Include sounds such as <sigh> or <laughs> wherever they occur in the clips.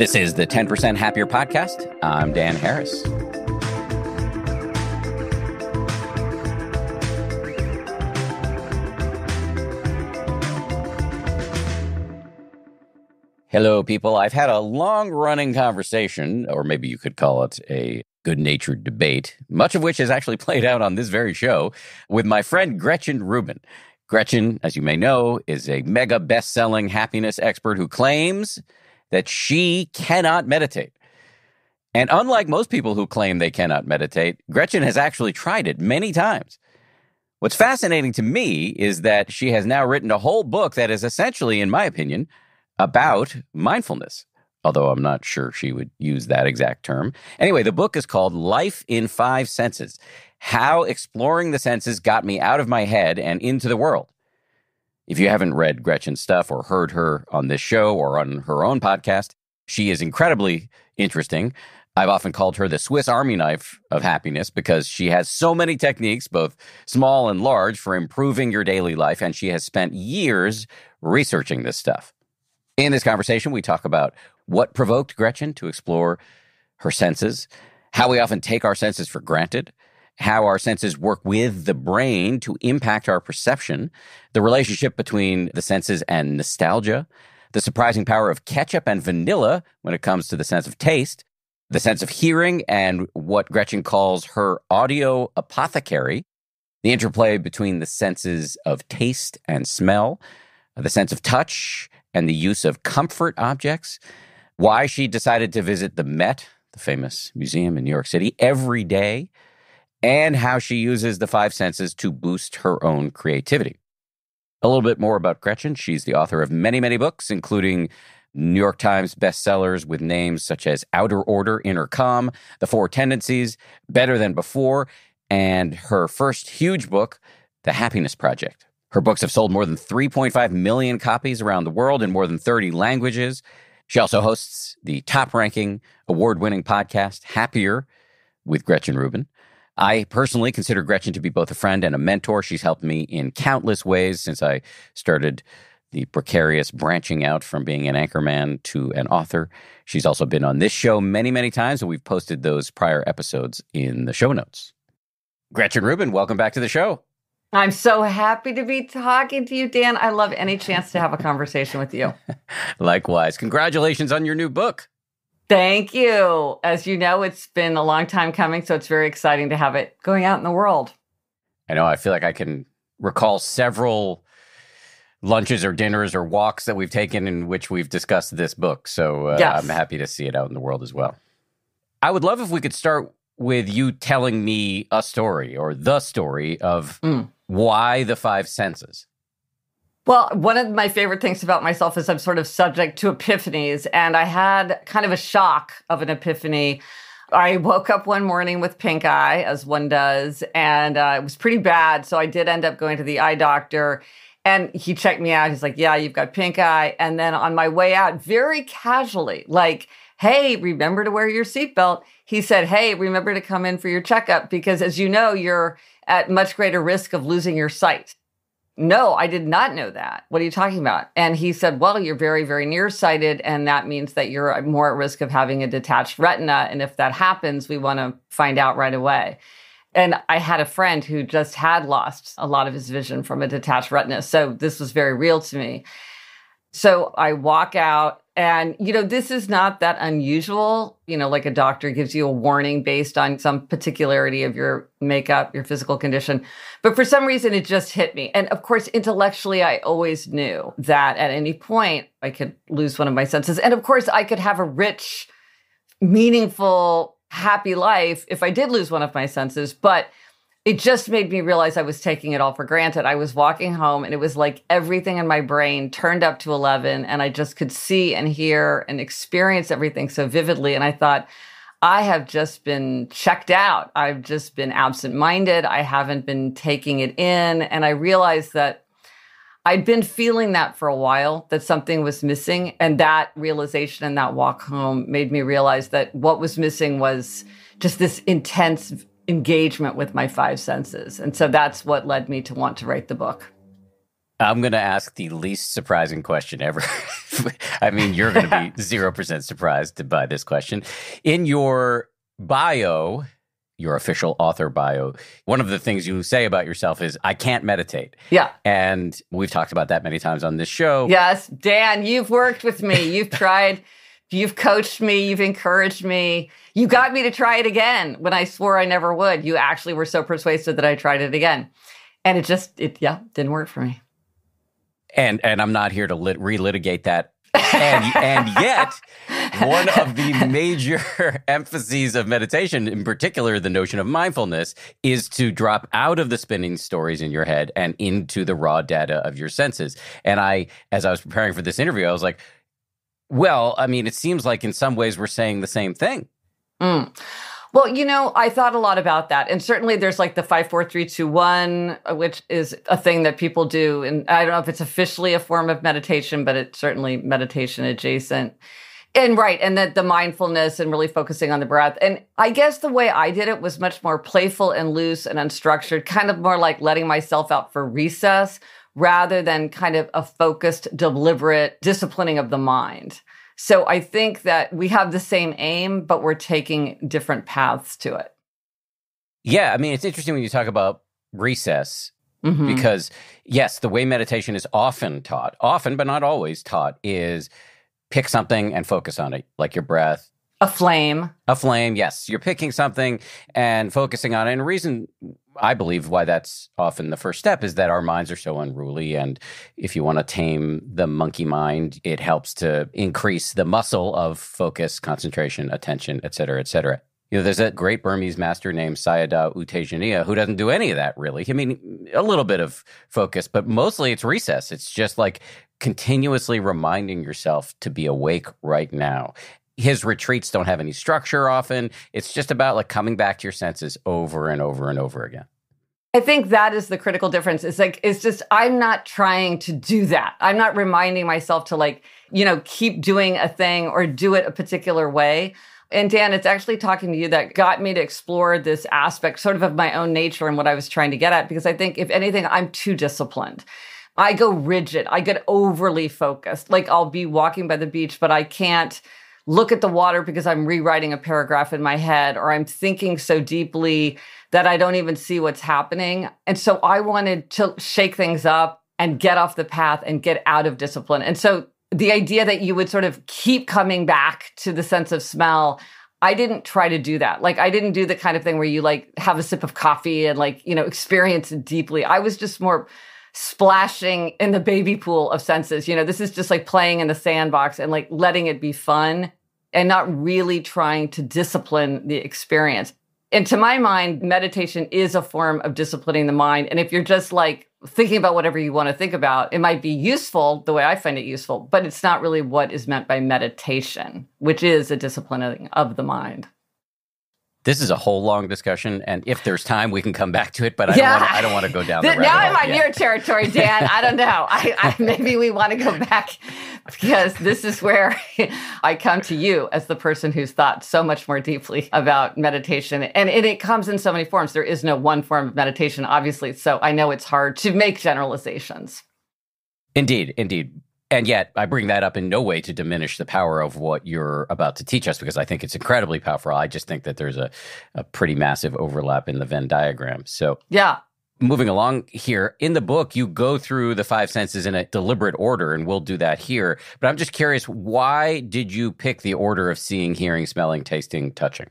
This is the 10% Happier Podcast. I'm Dan Harris. Hello, people. I've had a long running conversation, or maybe you could call it a good natured debate, much of which has actually played out on this very show, with my friend Gretchen Rubin. Gretchen, as you may know, is a mega best selling happiness expert who claims that she cannot meditate. And unlike most people who claim they cannot meditate, Gretchen has actually tried it many times. What's fascinating to me is that she has now written a whole book that is essentially, in my opinion, about mindfulness, although I'm not sure she would use that exact term. Anyway, the book is called Life in Five Senses How Exploring the Senses Got Me Out of My Head and Into the World. If you haven't read Gretchen's stuff or heard her on this show or on her own podcast, she is incredibly interesting. I've often called her the Swiss Army knife of happiness because she has so many techniques, both small and large, for improving your daily life. And she has spent years researching this stuff. In this conversation, we talk about what provoked Gretchen to explore her senses, how we often take our senses for granted, how our senses work with the brain to impact our perception, the relationship between the senses and nostalgia, the surprising power of ketchup and vanilla when it comes to the sense of taste, the sense of hearing and what Gretchen calls her audio apothecary, the interplay between the senses of taste and smell, the sense of touch and the use of comfort objects, why she decided to visit the Met, the famous museum in New York City, every day, and how she uses the five senses to boost her own creativity. A little bit more about Gretchen. She's the author of many, many books, including New York Times bestsellers with names such as Outer Order, Inner Calm, The Four Tendencies, Better Than Before, and her first huge book, The Happiness Project. Her books have sold more than 3.5 million copies around the world in more than 30 languages. She also hosts the top ranking award winning podcast, Happier, with Gretchen Rubin. I personally consider Gretchen to be both a friend and a mentor. She's helped me in countless ways since I started the precarious branching out from being an anchorman to an author. She's also been on this show many, many times, and we've posted those prior episodes in the show notes. Gretchen Rubin, welcome back to the show. I'm so happy to be talking to you, Dan. I love any chance to have a conversation with you. <laughs> Likewise. Congratulations on your new book. Thank you. As you know, it's been a long time coming, so it's very exciting to have it going out in the world. I know. I feel like I can recall several lunches or dinners or walks that we've taken in which we've discussed this book. So uh, yes. I'm happy to see it out in the world as well. I would love if we could start with you telling me a story or the story of mm why the five senses? Well, one of my favorite things about myself is I'm sort of subject to epiphanies, and I had kind of a shock of an epiphany. I woke up one morning with pink eye, as one does, and uh, it was pretty bad. So I did end up going to the eye doctor, and he checked me out. He's like, Yeah, you've got pink eye. And then on my way out, very casually, like, Hey, remember to wear your seatbelt. He said, Hey, remember to come in for your checkup because, as you know, you're at much greater risk of losing your sight. No, I did not know that. What are you talking about? And he said, Well, you're very, very nearsighted, and that means that you're more at risk of having a detached retina. And if that happens, we want to find out right away. And I had a friend who just had lost a lot of his vision from a detached retina. So this was very real to me. So I walk out and, you know, this is not that unusual. You know, like a doctor gives you a warning based on some particularity of your makeup, your physical condition. But for some reason, it just hit me. And of course, intellectually, I always knew that at any point I could lose one of my senses. And of course, I could have a rich, meaningful, happy life if I did lose one of my senses. But it just made me realize I was taking it all for granted. I was walking home and it was like everything in my brain turned up to 11 and I just could see and hear and experience everything so vividly. And I thought, I have just been checked out. I've just been absent minded. I haven't been taking it in. And I realized that I'd been feeling that for a while, that something was missing. And that realization and that walk home made me realize that what was missing was just this intense engagement with my five senses. And so that's what led me to want to write the book. I'm going to ask the least surprising question ever <laughs> I mean, you're going to be <laughs> 0% surprised by this question. In your bio, your official author bio, one of the things you say about yourself is, I can't meditate. Yeah. And we've talked about that many times on this show. Yes. Dan, you've worked with me. You've tried, you've coached me, you've encouraged me. You got me to try it again when I swore I never would. You actually were so persuasive that I tried it again. And it just, it, yeah, didn't work for me. And, and I'm not here to lit- relitigate that and, and yet, one of the major <laughs> emphases of meditation, in particular the notion of mindfulness, is to drop out of the spinning stories in your head and into the raw data of your senses. And I, as I was preparing for this interview, I was like, well, I mean, it seems like in some ways we're saying the same thing. Mm. Well, you know, I thought a lot about that. And certainly there's like the five, four, three, two, one, uh, which is a thing that people do. And I don't know if it's officially a form of meditation, but it's certainly meditation adjacent. And right. And that the mindfulness and really focusing on the breath. And I guess the way I did it was much more playful and loose and unstructured, kind of more like letting myself out for recess rather than kind of a focused, deliberate disciplining of the mind. So I think that we have the same aim, but we're taking different paths to it. Yeah. I mean, it's interesting when you talk about recess mm-hmm. because, yes, the way meditation is often taught, often, but not always taught, is pick something and focus on it, like your breath. A flame. A flame, yes. You're picking something and focusing on it. And the reason I believe why that's often the first step is that our minds are so unruly. And if you want to tame the monkey mind, it helps to increase the muscle of focus, concentration, attention, et cetera, et cetera. You know, there's a great Burmese master named Sayadaw U uh, Tejaniya who doesn't do any of that really. I mean, a little bit of focus, but mostly it's recess. It's just like continuously reminding yourself to be awake right now his retreats don't have any structure often. It's just about like coming back to your senses over and over and over again. I think that is the critical difference. It's like, it's just, I'm not trying to do that. I'm not reminding myself to like, you know, keep doing a thing or do it a particular way. And Dan, it's actually talking to you that got me to explore this aspect sort of of my own nature and what I was trying to get at. Because I think, if anything, I'm too disciplined. I go rigid. I get overly focused. Like I'll be walking by the beach, but I can't look at the water because I'm rewriting a paragraph in my head or I'm thinking so deeply that I don't even see what's happening. And so I wanted to shake things up and get off the path and get out of discipline. And so the idea that you would sort of keep coming back to the sense of smell I didn't try to do that. Like I didn't do the kind of thing where you like have a sip of coffee and like, you know, experience it deeply. I was just more splashing in the baby pool of senses. You know, this is just like playing in the sandbox and like letting it be fun and not really trying to discipline the experience. And to my mind, meditation is a form of disciplining the mind. And if you're just like thinking about whatever you want to think about, it might be useful the way I find it useful, but it's not really what is meant by meditation, which is a disciplining of the mind. This is a whole long discussion, and if there's time, we can come back to it. But I yeah. don't want I don't want to go down. The, now I'm on your territory, Dan. I don't know. I, I, <laughs> maybe we want to go back because this is where <laughs> I come to you as the person who's thought so much more deeply about meditation, and it, it comes in so many forms. There is no one form of meditation, obviously. So I know it's hard to make generalizations. Indeed, indeed. And yet, I bring that up in no way to diminish the power of what you're about to teach us because I think it's incredibly powerful. I just think that there's a, a pretty massive overlap in the Venn diagram. So, yeah. Moving along here, in the book, you go through the five senses in a deliberate order, and we'll do that here. But I'm just curious, why did you pick the order of seeing, hearing, smelling, tasting, touching?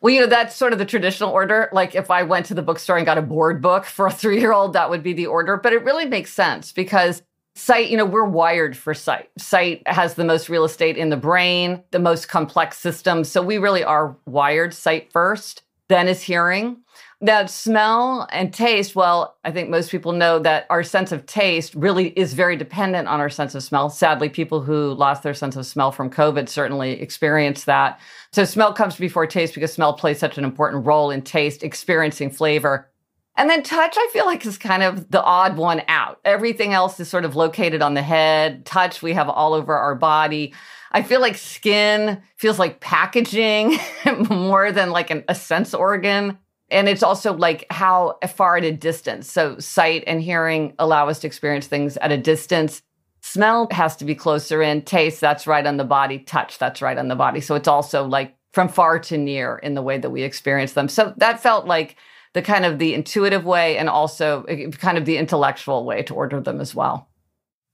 Well, you know, that's sort of the traditional order. Like if I went to the bookstore and got a board book for a three year old, that would be the order. But it really makes sense because Sight, you know, we're wired for sight. Sight has the most real estate in the brain, the most complex system. So we really are wired sight first, then is hearing. That smell and taste, well, I think most people know that our sense of taste really is very dependent on our sense of smell. Sadly, people who lost their sense of smell from COVID certainly experienced that. So smell comes before taste because smell plays such an important role in taste, experiencing flavor. And then touch, I feel like, is kind of the odd one out. Everything else is sort of located on the head. Touch, we have all over our body. I feel like skin feels like packaging <laughs> more than like an, a sense organ. And it's also like how far at a distance. So, sight and hearing allow us to experience things at a distance. Smell has to be closer in. Taste, that's right on the body. Touch, that's right on the body. So it's also like from far to near in the way that we experience them. So that felt like the kind of the intuitive way and also eh, kind of the intellectual way to order them as well.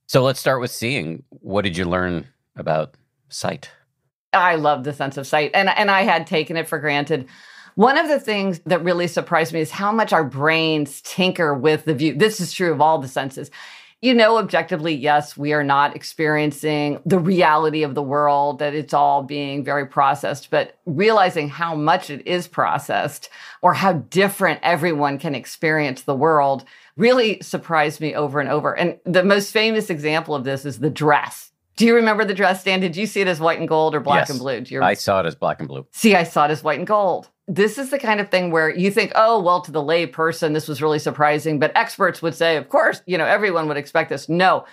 So let's start with seeing. What did you learn about sight? I love the sense of sight and and I had taken it for granted. One of the things that really surprised me is how much our brains tinker with the view. This is true of all the senses. You know, objectively, yes, we are not experiencing the reality of the world, that it's all being very processed, but realizing how much it is processed or how different everyone can experience the world really surprised me over and over. And the most famous example of this is the dress. Do you remember the dress, Dan? Did you see it as white and gold or black yes, and blue? Do you I saw it as black and blue. See, I saw it as white and gold this is the kind of thing where you think, oh, well, to the lay person, this was really surprising. But experts would say, of course, you know, everyone would expect this. No,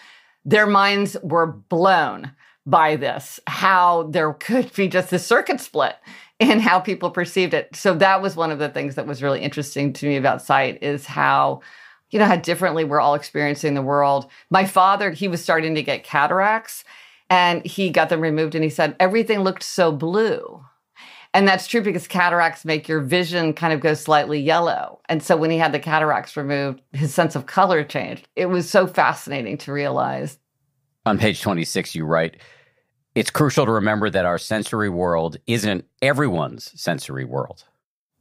their minds were blown by this, how there could be just a circuit split in how people perceived it. So that was one of the things that was really interesting to me about sight is how, you know, how differently we're all experiencing the world. My father, he was starting to get cataracts and he got them removed and he said everything looked so blue and that's true because cataracts make your vision kind of go slightly yellow. And so when he had the cataracts removed, his sense of color changed. It was so fascinating to realize. On page 26, you write, it's crucial to remember that our sensory world isn't everyone's sensory world.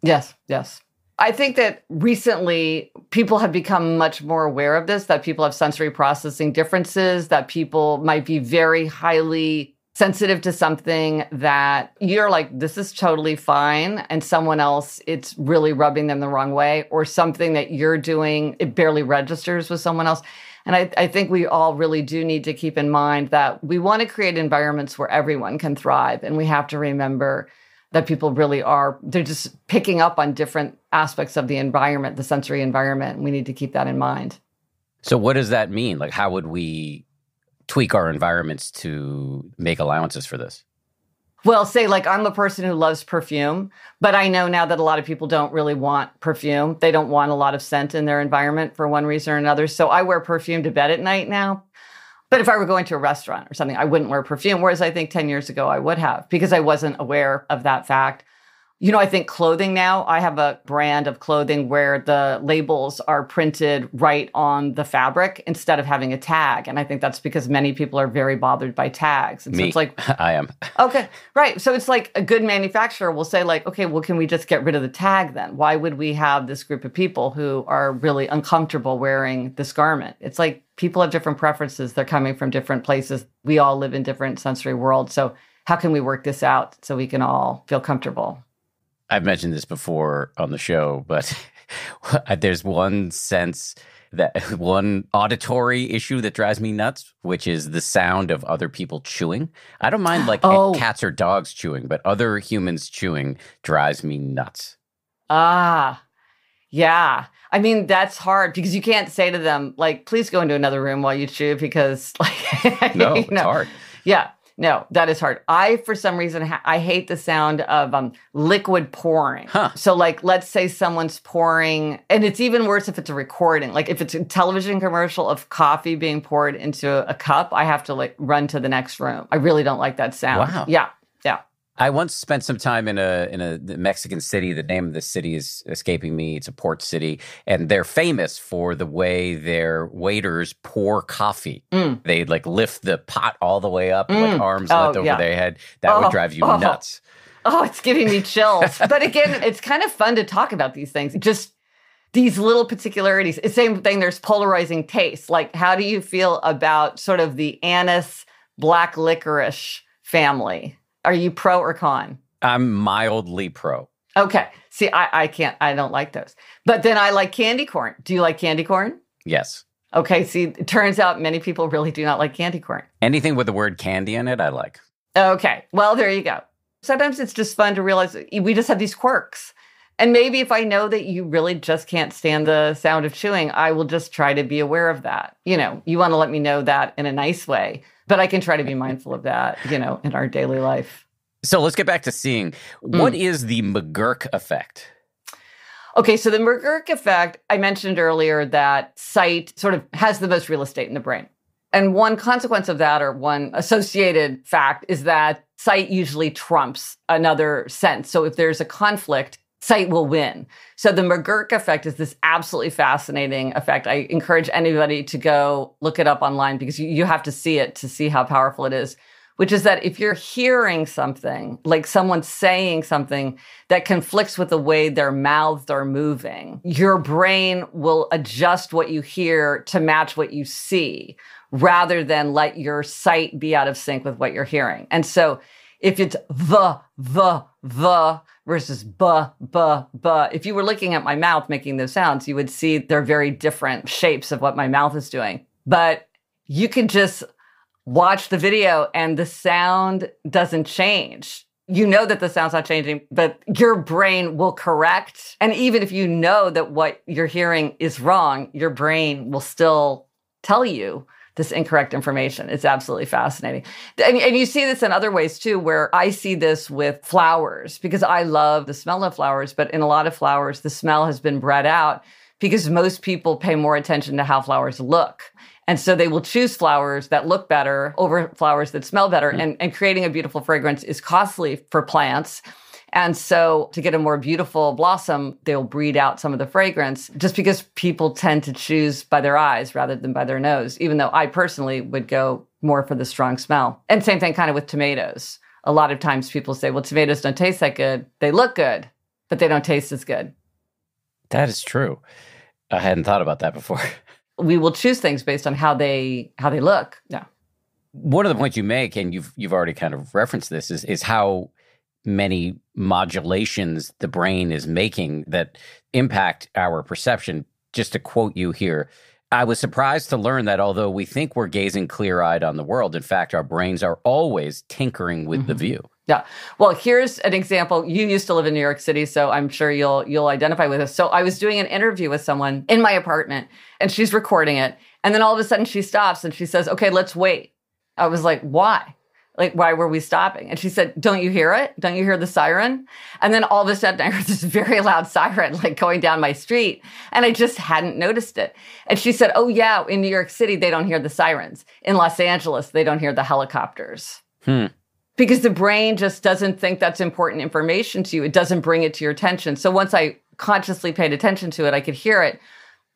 Yes, yes. I think that recently people have become much more aware of this, that people have sensory processing differences, that people might be very highly sensitive to something that you're like, this is totally fine. And someone else, it's really rubbing them the wrong way, or something that you're doing, it barely registers with someone else. And I, I think we all really do need to keep in mind that we want to create environments where everyone can thrive. And we have to remember that people really are, they're just picking up on different aspects of the environment, the sensory environment. We need to keep that in mind. So, what does that mean? Like, how would we tweak our environments to make allowances for this? Well, say like I'm a person who loves perfume, but I know now that a lot of people don't really want perfume. They don't want a lot of scent in their environment for one reason or another. So I wear perfume to bed at night now. But if I were going to a restaurant or something, I wouldn't wear perfume. Whereas I think 10 years ago I would have because I wasn't aware of that fact. You know, I think clothing now, I have a brand of clothing where the labels are printed right on the fabric instead of having a tag. And I think that's because many people are very bothered by tags. And Me. so it's like <laughs> I am. <laughs> okay. Right. So it's like a good manufacturer will say, like, okay, well, can we just get rid of the tag then? Why would we have this group of people who are really uncomfortable wearing this garment? It's like people have different preferences. They're coming from different places. We all live in different sensory worlds. So how can we work this out so we can all feel comfortable? I've mentioned this before on the show, but <laughs> there's one sense that <laughs> one auditory issue that drives me nuts, which is the sound of other people chewing. I don't mind like oh. cats or dogs chewing, but other humans chewing drives me nuts. Ah, yeah. I mean, that's hard because you can't say to them, like, please go into another room while you chew because, <laughs> like, no, it's know. hard. Yeah. No, that is hard. I, for some reason, ha- I hate the sound of um, liquid pouring. Huh. So, like, let's say someone's pouring, and it's even worse if it's a recording. Like, if it's a television commercial of coffee being poured into a cup, I have to like run to the next room. I really don't like that sound. Wow. Yeah. I once spent some time in a in a Mexican city. The name of the city is escaping me. It's a port city, and they're famous for the way their waiters pour coffee. Mm. They like lift the pot all the way up, mm. like arms oh, left over yeah. their head. That oh, would drive you <laughs> oh. nuts. Oh, it's giving me chills. <laughs> but again, it's kind of fun to talk about these things. Just these little particularities. Same thing. There's polarizing taste. Like, how do you feel about sort of the anise black licorice family? Are you pro or con? I'm mildly pro. Okay. See, I, I can't, I don't like those. But then I like candy corn. Do you like candy corn? Yes. Okay. See, it turns out many people really do not like candy corn. Anything with the word candy in it, I like. Okay. Well, there you go. Sometimes it's just fun to realize we just have these quirks. And maybe if I know that you really just can't stand the sound of chewing, I will just try to be aware of that. You know, you want to let me know that in a nice way but I can try to be mindful of that, you know, in our daily life. So let's get back to seeing. What mm. is the McGurk effect? Okay, so the McGurk effect, I mentioned earlier that sight sort of has the most real estate in the brain. And one consequence of that, or one associated fact, is that sight usually trumps another sense. So if there's a conflict, sight will win. So the McGurk effect is this absolutely fascinating effect. I encourage anybody to go look it up online because you, you have to see it to see how powerful it is. Which is that if you're hearing something, like someone saying something that conflicts with the way their mouths are moving, your brain will adjust what you hear to match what you see rather than let your sight be out of sync with what you're hearing. And so if it's the, the, the versus buh, buh, buh, if you were looking at my mouth making those sounds, you would see they're very different shapes of what my mouth is doing. But you can just watch the video and the sound doesn't change. You know that the sound's not changing, but your brain will correct. And even if you know that what you're hearing is wrong, your brain will still tell you this incorrect information. It's absolutely fascinating. And, and, you see this in other ways too, where I see this with flowers because I love the smell of flowers, but in a lot of flowers, the smell has been bred out because most people pay more attention to how flowers look. And so they will choose flowers that look better over flowers that smell better. Mm-hmm. And, and creating a beautiful fragrance is costly for plants. And so to get a more beautiful blossom, they'll breed out some of the fragrance just because people tend to choose by their eyes rather than by their nose, even though I personally would go more for the strong smell. And same thing kind of with tomatoes. A lot of times people say, well, tomatoes don't taste that good. They look good, but they don't taste as good. That is true. I hadn't thought about that before. <laughs> we will choose things based on how they how they look. Yeah. One of the points you make, and you've you've already kind of referenced this, is is how many modulations the brain is making that impact our perception. Just to quote you here, I was surprised to learn that although we think we're gazing clear eyed on the world, in fact, our brains are always tinkering with mm-hmm. the view. Yeah. Well, here's an example. You used to live in New York City, so I'm sure you'll you'll identify with this. So I was doing an interview with someone in my apartment and she's recording it. And then all of a sudden she stops and she says, "Okay, let's wait." I was like, "Why?" Like why were we stopping? And she said don't you hear it? Don't you hear the siren? And then all of a sudden <laughs> i heard this very loud siren like going down my street and i just hadn't noticed it. And she said oh yeah in new york city they don't hear the sirens. In los angeles they don't hear the helicopters. Hmm. because the brain just doesn't think that's important information to you. It doesn't bring it to your attention. So once i consciously paid attention to it i could hear it.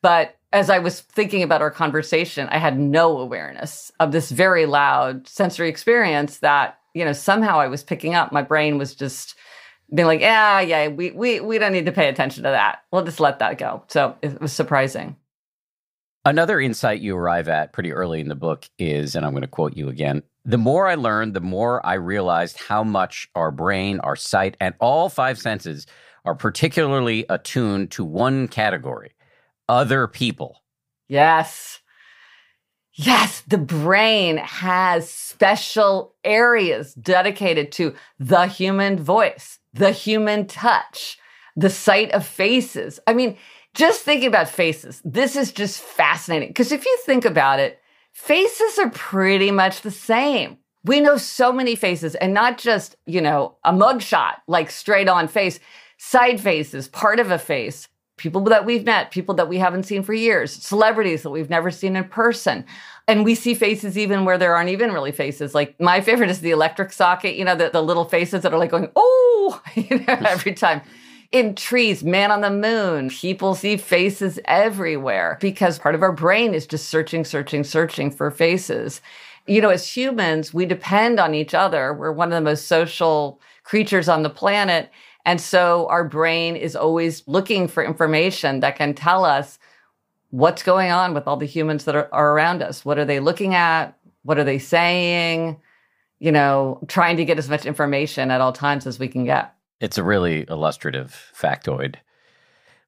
But as I was thinking about our conversation, I had no awareness of this very loud sensory experience that, you know, somehow I was picking up. My brain was just being like, yeah, yeah, we, we, we don't need to pay attention to that. We'll just let that go. So it was surprising. Another insight you arrive at pretty early in the book is, and I'm going to quote you again the more I learned, the more I realized how much our brain, our sight, and all five senses are particularly attuned to one category other people. Yes. Yes, the brain has special areas dedicated to the human voice, the human touch, the sight of faces. I mean, just thinking about faces, this is just fascinating. Because if you think about it, faces are pretty much the same. We know so many faces and not just, you know, a mugshot, like straight on face, side faces, part of a face, people that we've met, people that we haven't seen for years, celebrities that we've never seen in person. And we see faces even where there aren't even really faces. Like my favorite is the electric socket, you know, the, the little faces that are like going, oh, <laughs> you know, every time. In trees, man on the moon, people see faces everywhere because part of our brain is just searching, searching, searching for faces. You know, as humans, we depend on each other. We're one of the most social creatures on the planet. And so our brain is always looking for information that can tell us what's going on with all the humans that are, are around us. What are they looking at? What are they saying? You know, trying to get as much information at all times as we can get. It's a really illustrative factoid.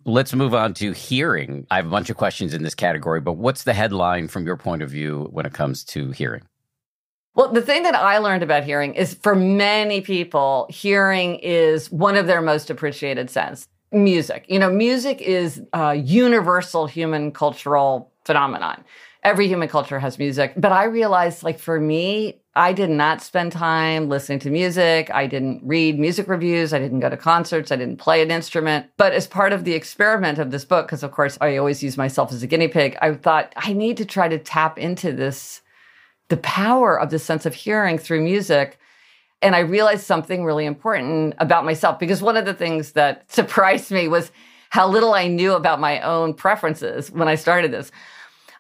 Let's move on to hearing. I have a bunch of questions in this category, but what's the headline from your point of view when it comes to hearing? Well, the thing that I learned about hearing is for many people, hearing is one of their most appreciated sense. Music. You know, music is a universal human cultural phenomenon. Every human culture has music. But I realized, like, for me, I did not spend time listening to music. I didn't read music reviews. I didn't go to concerts. I didn't play an instrument. But as part of the experiment of this book, because of course I always use myself as a guinea pig, I thought I need to try to tap into this the power of the sense of hearing through music. And I realized something really important about myself because one of the things that <laughs> surprised me was how little I knew about my own preferences when I started this.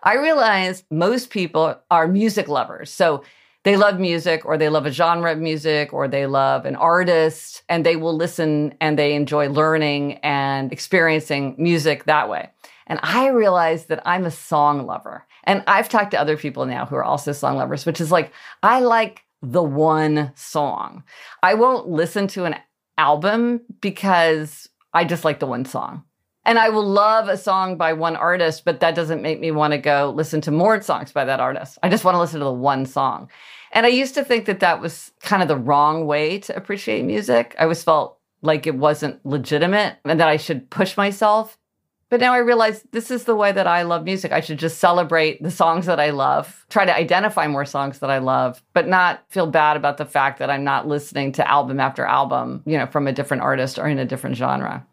I realized most people are music lovers. So they love music or they love a genre of music or they love an artist and they will listen and they enjoy learning and experiencing music that way. And I realized that I'm a song lover. And I've talked to other people now who are also song lovers, which is like, I like the one song. I won't listen to an album because I just like the one song. And I will love a song by one artist, but that doesn't make me want to go listen to more songs by that artist. I just want to listen to the one song. And I used to think that that was kind of the wrong way to appreciate music. I always felt like it wasn't legitimate and that I should push myself. But now I realize this is the way that I love music. I should just celebrate the songs that I love, try to identify more songs that I love, but not feel bad about the fact that I'm not listening to album after album, you know, from a different artist or in a different genre.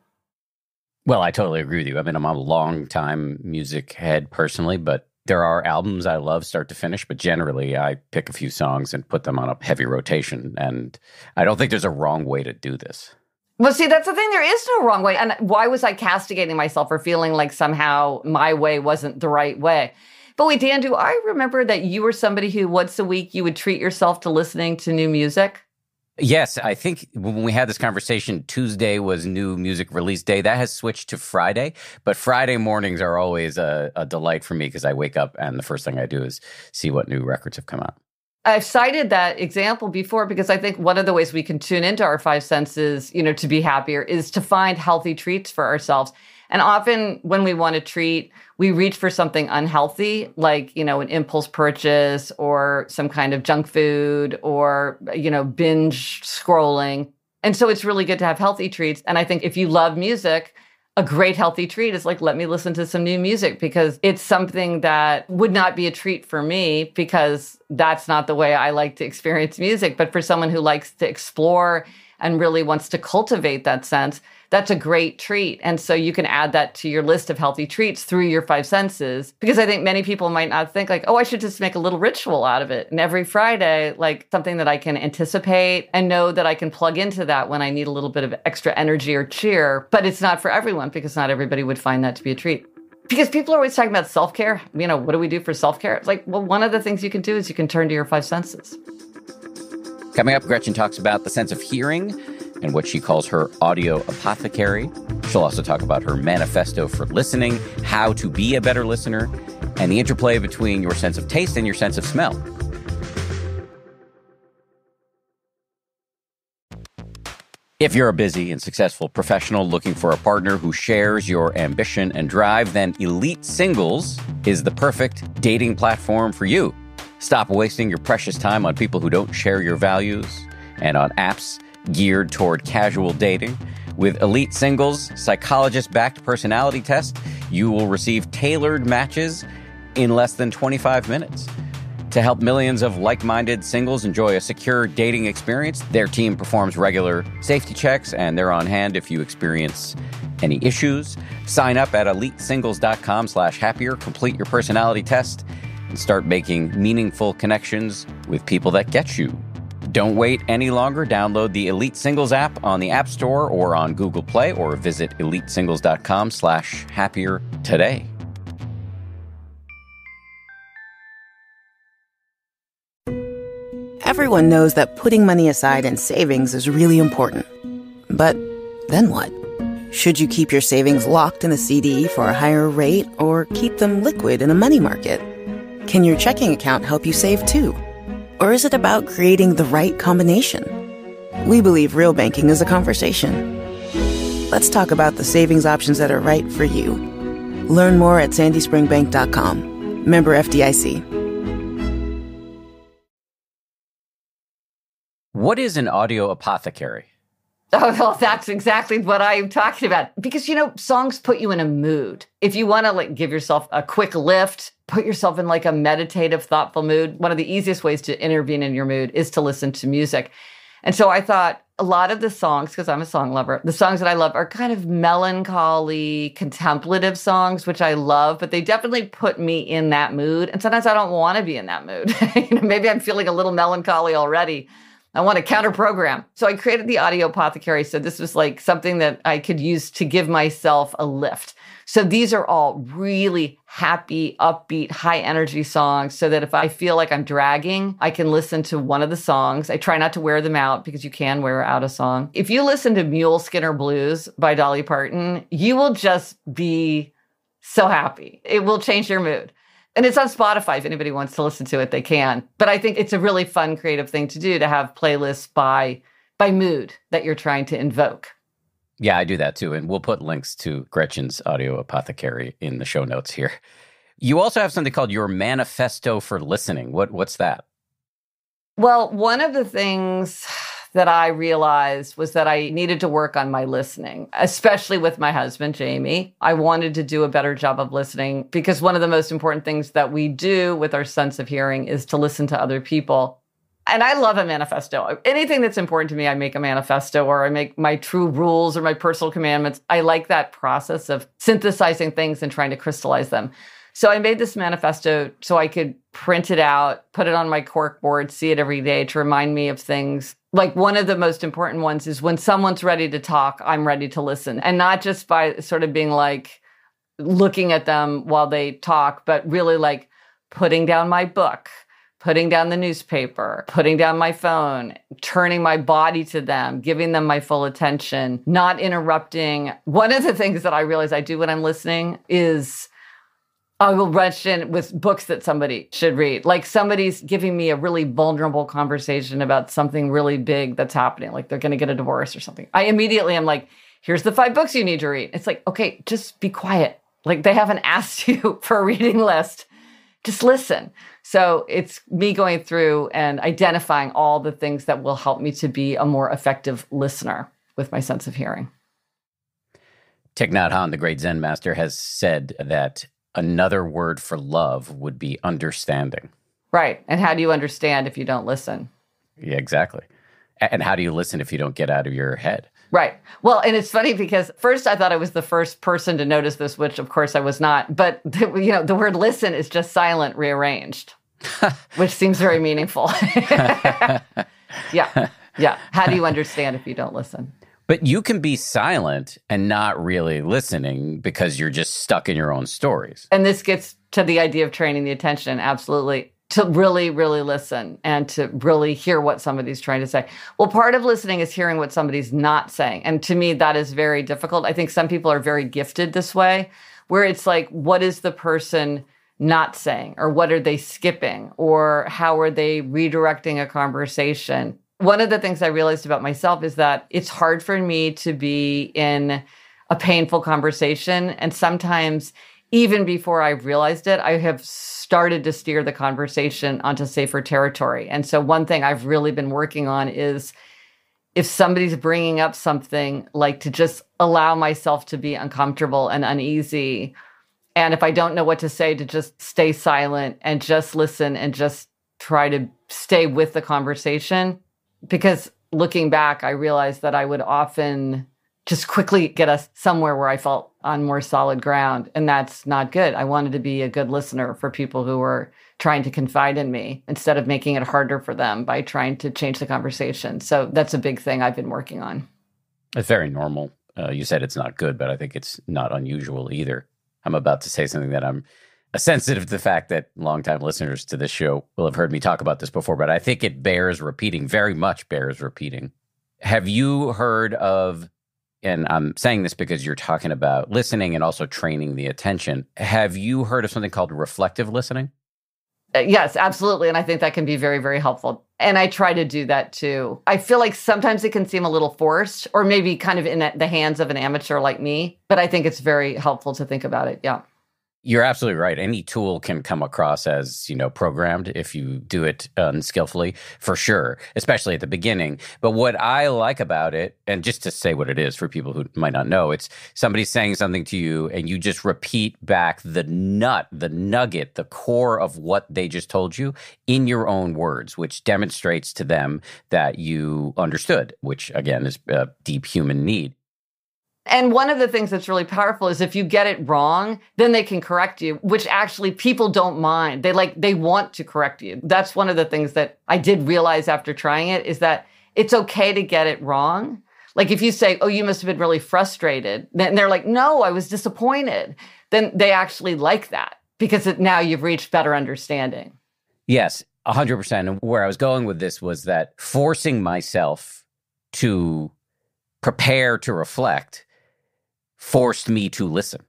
Well, I totally agree with you. I mean, I'm a long time music head personally, but there are albums I love start to finish, but generally I pick a few songs and put them on a heavy rotation. And I don't think there's a wrong way to do this. Well, see, that's the thing. There is no wrong way. And why was I castigating myself for feeling like somehow my way wasn't the right way? But wait, Dan, do I remember that you were somebody who once a week you would treat yourself to listening to new music? Yes, I think when we had this conversation, Tuesday was new music release day. That has switched to Friday, but Friday mornings are always a, a delight for me because I wake up and the first thing I do is see what new records have come out. I've cited that example before because I think one of the ways we can tune into our five senses, you know, to be happier is to find healthy treats for ourselves. And often when we want to treat, we reach for something unhealthy, like, you know, an impulse purchase or some kind of junk food or, you know, binge scrolling. And so it's really good to have healthy treats. And I think if you love music, a great healthy treat is like, let me listen to some new music because it's something that would not be a treat for me because that's not the way I like to experience music. But for someone who likes to explore and really wants to cultivate that sense, that's a great treat. And so you can add that to your list of healthy treats through your five senses. Because I think many people might not think, like, oh, I should just make a little ritual out of it. And every Friday, like something that I can anticipate and know that I can plug into that when I need a little bit of extra energy or cheer. But it's not for everyone because not everybody would find that to be a treat because people are always talking about self care. You know, what do we do for self care? It's like, well, one of the things you can do is you can turn to your five senses. Coming up, Gretchen talks about the sense of hearing and what she calls her audio apothecary. She'll also talk about her manifesto for listening, how to be a better listener, and the interplay between your sense of taste and your sense of smell. If you're a busy and successful professional looking for a partner who shares your ambition and drive, then Elite Singles is the perfect dating platform for you. Stop wasting your precious time on people who don't share your values and on apps geared toward casual dating. With Elite Singles psychologist backed personality test, you will receive tailored matches in less than 25 minutes. To help millions of like minded singles enjoy a secure dating experience, their team performs regular safety checks and they're on hand if you experience any issues. Sign up at elitesingles.com slash happier, complete your personality test, and start making meaningful connections with people that get you don't wait any longer. Download the Elite Singles app on the App Store or on Google Play or visit elitesingles.com slash happier today. Everyone knows that putting money aside in savings is really important. But then what? Should you keep your savings locked in a CD for a higher rate or keep them liquid in a money market? Can your checking account help you save too? Or is it about creating the right combination? We believe real banking is a conversation. Let's talk about the savings options that are right for you. Learn more at sandyspringbank.com. Member FDIC. What is an audio apothecary? <laughs> Oh, well, that's exactly what I'm talking about. Because, you know, songs put you in a mood. If you want to like give yourself a quick lift, put yourself in like a meditative, thoughtful mood, one of the easiest ways to intervene in your mood is to listen to music. And so I thought a lot of the songs, because I'm a song lover, the songs that I love are kind of melancholy, contemplative songs, which I love, but they definitely put me in that mood. And sometimes I don't want to be in that mood. <laughs> you know, maybe I'm feeling a little melancholy already. I want to counter program. So I created the audio apothecary. So this was like something that I could use to give myself a lift. So these are all really happy, upbeat, high energy songs so that if I feel like I'm dragging, I can listen to one of the songs. I try not to wear them out because you can wear out a song. If you listen to Mule Skinner Blues by Dolly Parton, you will just be so happy. It will change your mood. And it's on Spotify. If anybody wants to listen to it, they can. But I think it's a really fun, creative thing to do to have playlists by by mood that you're trying to invoke. Yeah, I do that too. And we'll put links to Gretchen's audio apothecary in the show notes here. You also have something called your manifesto for listening. What what's that? Well, one of the things that I realized was that I needed to work on my listening, especially with my husband, Jamie. I wanted to do a better job of listening because one of the most important things that we do with our sense of hearing is to listen to other people and I love a manifesto. Anything that's important to me, I make a manifesto or I make my true rules or my personal commandments. I like that process of synthesizing things and trying to crystallize them. So I made this manifesto so I could print it out, put it on my cork board, see it every day to remind me of things. Like one of the most important ones is when someone's ready to talk, I'm ready to listen. And not just by sort of being like looking at them while they talk, but really like putting down my book putting down the newspaper, putting down my phone, turning my body to them, giving them my full attention, not interrupting. One of the things that I realize I do when I'm listening is I will rush in with books that somebody should read. Like somebody's giving me a really vulnerable conversation about something really big that's happening, like they're going to get a divorce or something. I immediately am like, here's the five books you need to read. It's like, okay, just be quiet. Like they haven't <laughs> asked you for a reading list. Just listen. So it's me going through and identifying all the things that will help me to be a more effective listener with my sense of hearing. Thich Nhat Hanh, the great Zen master, has said that another word for love would be understanding. Right. And how do you understand if you don't listen? Yeah, exactly. And how do you listen if you don't get out of your head? Right. Well, and it's funny because first I thought I was the first person to notice this, which of course I was not. But <laughs> the, you know, the word listen is just silent rearranged. <laughs> which seems very meaningful. <laughs> yeah. Yeah. How do you understand if you don't listen? But you can be silent and not really listening because you're just stuck in your own stories. And this gets to the idea of training the attention. Absolutely. To really, really listen and to really hear what somebody's trying to say. Well, part of listening is hearing what somebody's not saying. And to me, that is very difficult. I think some people are very gifted this way, where it's like, what is the person not saying or what are they skipping or how are they redirecting a conversation one of the things i realized about myself is that it's hard for me to be in a painful conversation. And sometimes even before i realized it i have started to steer the conversation onto safer territory. And so one thing i've really been working on is if somebody's bringing up something like to just allow myself to be uncomfortable and uneasy. And if I don't know what to say, to just stay silent and just listen and just try to stay with the conversation. Because looking back, I realized that I would often just quickly get us somewhere where I felt on more solid ground. And that's not good. I wanted to be a good listener for people who were trying to confide in me instead of making it harder for them by trying to change the conversation. So that's a big thing I've been working on. It's very normal. Uh, you said it's not good, but I think it's not unusual either. I'm about to say something that I'm sensitive to the fact that longtime listeners to this show will have heard me talk about this before, but I think it bears repeating, very much bears repeating. Have you heard of, and I'm saying this because you're talking about listening and also training the attention. Have you heard of something called reflective listening? Uh, yes, absolutely. And I think that can be very, very helpful. And I try to do that too. I feel like sometimes it can seem a little forced or maybe kind of in the hands of an amateur like me, but I think it's very helpful to think about it. Yeah. You're absolutely right. Any tool can come across as, you know, programmed if you do it um, unskillfully, for sure, especially at the beginning. But what I like about it, and just to say what it is for people who might not know, it's somebody saying something to you and you just repeat back the nut, the nugget, the core of what they just told you in your own words, which demonstrates to them that you understood, which again is a deep human need. And one of the things that's really powerful is if you get it wrong, then they can correct you, which actually people don't mind. They like, they want to correct you. That's one of the things that I did realize after trying it is that it's okay to get it wrong. Like if you say, oh, you must have been really frustrated, then they're like, no, I was disappointed. Then they actually like that because it, now you've reached better understanding. Yes, 100%. And where I was going with this was that forcing myself to prepare to reflect forced me to listen.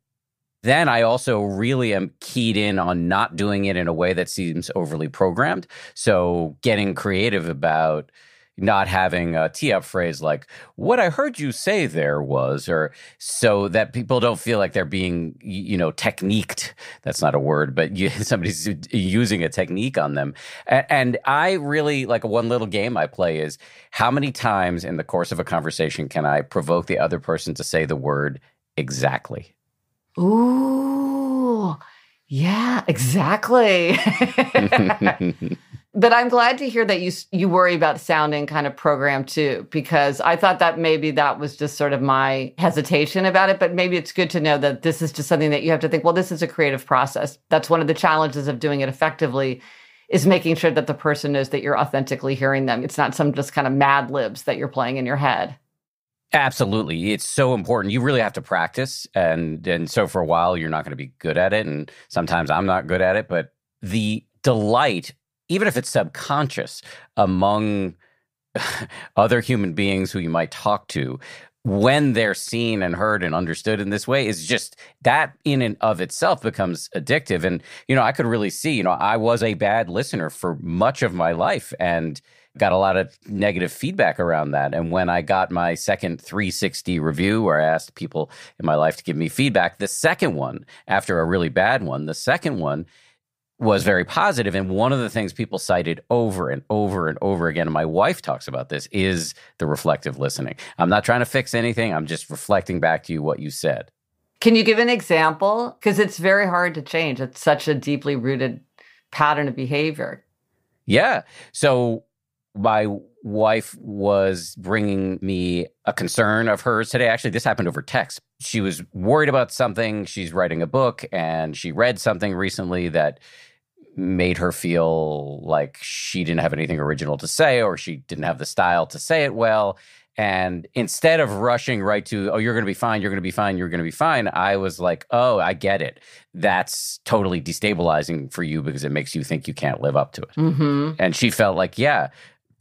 Then I also really am keyed in on not doing it in a way that seems overly programmed. So getting creative about not having a tee up phrase like what i heard you say there was or so that people don't feel like they're being you know techniqued that's not a word but you, <laughs> somebody's using a technique on them and, and i really like one little game i play is how many times in the course of a conversation can i provoke the other person to say the word exactly. Ooh, yeah, exactly. <laughs> but I'm glad to hear that you you worry about sounding kind of programmed too, because I thought that maybe that was just sort of my hesitation about it. But maybe it's good to know that this is just something that you have to think. Well, this is a creative process. That's one of the challenges of doing it effectively, is making sure that the person knows that you're authentically hearing them. It's not some just kind of mad libs that you're playing in your head. Absolutely. It's so important. You really have to practice and and so for a while you're not going to be good at it and sometimes I'm not good at it, but the delight even if it's subconscious among <laughs> other human beings who you might talk to when they're seen and heard and understood in this way is just that in and of itself becomes addictive and you know i could really see you know i was a bad listener for much of my life and got a lot of negative feedback around that. And when I got my second 360 review, where I asked people in my life to give me feedback, the second one, after a really bad one, the second one was very positive. And one of the things people cited over and over and over again, and my wife talks about this, is the reflective listening. I'm not trying to fix anything, I'm just reflecting back to you what you said. Can you give an example? Because it's very hard to change. It's such a deeply rooted pattern of behavior. Yeah. So my wife was bringing me a concern of hers today. Actually, this happened over text. She was worried about something. She's writing a book and she read something recently that made her feel like she didn't have anything original to say or she didn't have the style to say it well. And instead of rushing right to, oh, you're going to be fine, you're going to be fine, you're going to be fine, I was like, oh, I get it. That's totally destabilizing for you because it makes you think you can't live up to it. Mm-hmm. And she felt like, yeah,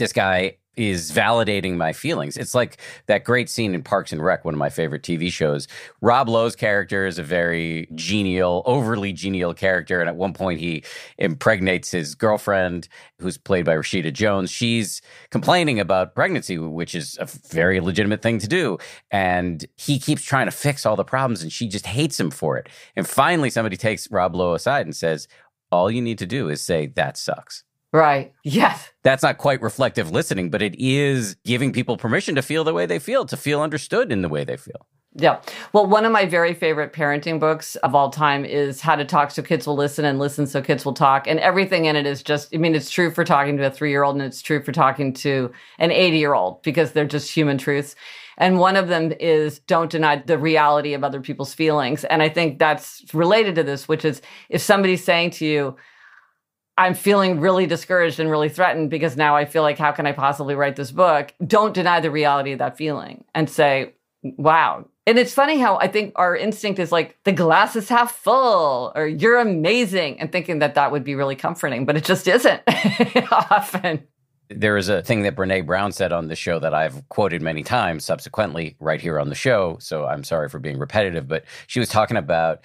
this guy is validating my feelings. It's like that great scene in Parks and Rec, one of my favorite TV shows. Rob Lowe's character is a very genial, overly genial character. And at one point, he impregnates his girlfriend, who's played by Rashida Jones. She's complaining about pregnancy, which is a very legitimate thing to do. And he keeps trying to fix all the problems, and she just hates him for it. And finally, somebody takes Rob Lowe aside and says, All you need to do is say, That sucks. Right. Yes. That's not quite reflective listening, but it is giving people permission to feel the way they feel, to feel understood in the way they feel. Yeah. Well, one of my very favorite parenting books of all time is How to Talk So Kids Will Listen and Listen So Kids Will Talk. And everything in it is just, I mean, it's true for talking to a three year old and it's true for talking to an 80 year old because they're just human truths. And one of them is don't deny the reality of other people's feelings. And I think that's related to this, which is if somebody's saying to you, I'm feeling really discouraged and really threatened because now I feel like, how can I possibly write this book? Don't deny the reality of that feeling and say, wow. And it's funny how I think our instinct is like, the glass is half full or you're amazing, and thinking that that would be really comforting, but it just isn't <laughs> often. There is a thing that Brene Brown said on the show that I've quoted many times subsequently right here on the show. So I'm sorry for being repetitive, but she was talking about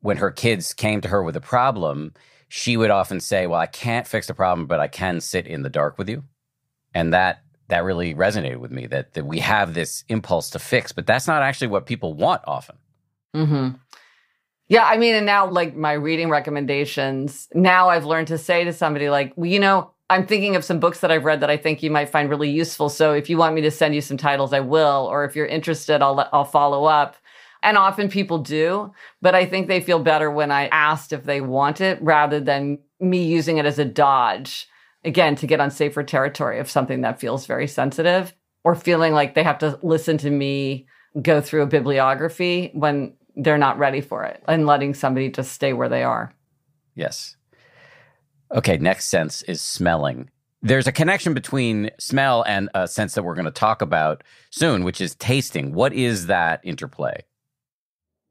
when her kids came to her with a problem she would often say, "Well, I can't fix the problem, but I can sit in the dark with you," and that that really resonated with me. That that we have this impulse to fix, but that's not actually what people want often. Hmm. Yeah, I mean, and now like my reading recommendations, now I've learned to say to somebody like, well, you know, I'm thinking of some books that I've read that I think you might find really useful. So if you want me to send you some titles, I will. Or if you're interested, I'll I'll follow up. And often people do, but I think they feel better when I asked if they want it rather than me using it as a dodge, again, to get on safer territory of something that feels very sensitive or feeling like they have to listen to me go through a bibliography when they're not ready for it and letting somebody just stay where they are. Yes. Okay, next sense is smelling. There's a connection between smell and a sense that we're going to talk about soon, which is tasting. What is that interplay?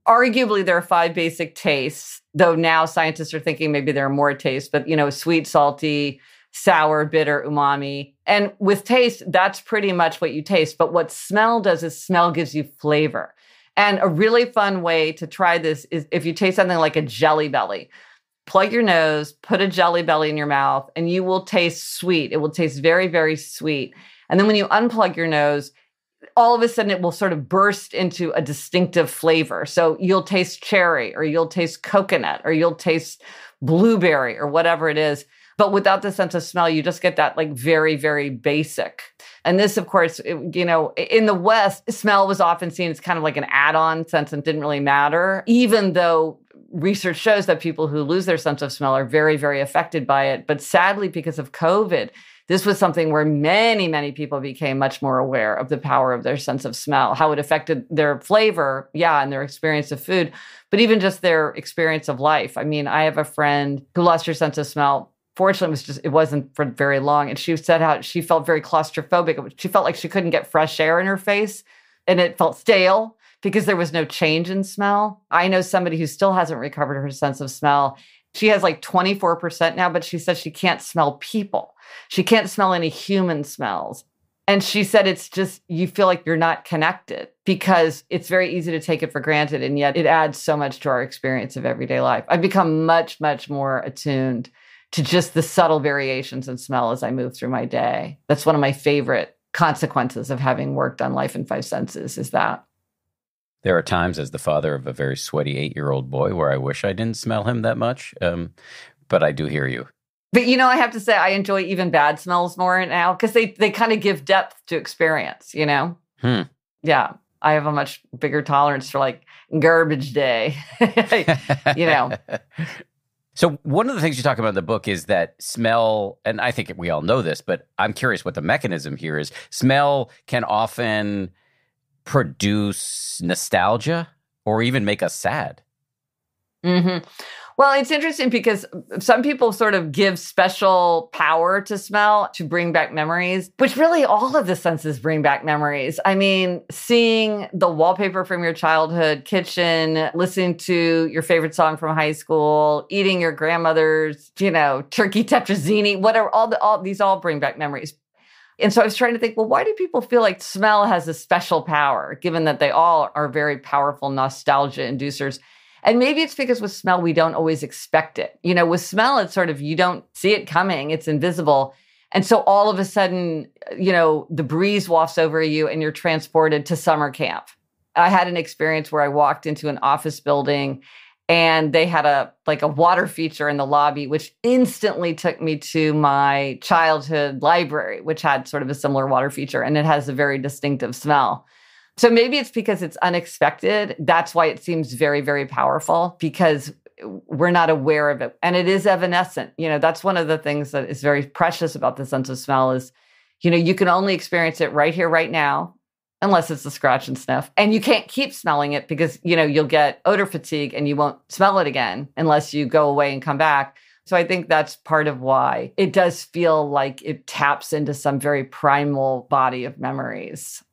Arguably there are five basic tastes, though now scientists are thinking maybe there are more tastes, but you know, sweet, salty, sour, bitter, umami. And with taste, that's pretty much what you taste. But what smell does is smell gives you flavor. And a really fun way to try this is if you taste something like a jelly belly, plug your nose, put a jelly belly in your mouth, and you will taste sweet. It will taste very, very sweet. And then when you unplug your nose, all of a sudden it will sort of burst into a distinctive flavor. So you'll taste cherry or you'll taste coconut or you'll taste blueberry or whatever it is. But without the sense of smell, you just get that like very, very basic. And this, of course, it, you know, in the West, smell was often seen as kind of like an add on sense and didn't really matter, even though research shows that people who lose their sense of smell are very, very affected by it. But sadly, because of COVID, this was something where many, many people became much more aware of the power of their sense of smell, how it affected their flavor, yeah, and their experience of food, but even just their experience of life. I mean, I have a friend who lost her sense of smell. Fortunately, it was just it wasn't for very long, and she said how she felt very claustrophobic. She felt like she couldn't get fresh air in her face, and it felt stale because there was no change in smell. I know somebody who still hasn't recovered her sense of smell. She has like 24% now, but she says she can't smell people. She can't smell any human smells. And she said it's just, you feel like you're not connected because it's very easy to take it for granted. And yet it adds so much to our experience of everyday life. I've become much, much more attuned to just the subtle variations in smell as I move through my day. That's one of my favorite consequences of having worked on life in five senses is that. There are times as the father of a very sweaty eight year old boy where I wish I didn't smell him that much. Um, but I do hear you. But you know, I have to say, I enjoy even bad smells more now because they they kind of give depth to experience. You know, hmm. yeah, I have a much bigger tolerance for like garbage day. <laughs> you know. <laughs> So one of the things you talk about in the book is that smell, and I think we all know this, but I'm curious what the mechanism here is. Smell can often produce nostalgia or even make us sad. Mm-hmm. Well, it's interesting because some people sort of give special power to smell to bring back memories, which really all of the senses bring back memories. I mean, seeing the wallpaper from your childhood kitchen, listening to your favorite song from high school, eating your grandmother's, you know, turkey tetrazzini, whatever, all the all these all bring back memories. And so I was trying to think, well, why do people feel like smell has a special power, given that they all are very powerful nostalgia inducers? And maybe it's because with smell, we don't always expect it. You know, with smell, it's sort of you don't see it coming, it's invisible. And so all of a sudden, you know, the breeze wafts over you and you're transported to summer camp. I had an experience where I walked into an office building and they had a like a water feature in the lobby which instantly took me to my childhood library which had sort of a similar water feature and it has a very distinctive smell so maybe it's because it's unexpected. That's why it seems very, very powerful because we're not aware of it. And it is evanescent. You know, that's one of the things that is very precious about the sense of smell is, you know, you can only experience it right here, right now, unless it's a scratch and sniff. And you can't keep smelling it because, you know, you'll get odor fatigue and you won't smell it again unless you go away and come back. So I think that's part of why it does feel like it taps into some very primal body of memories.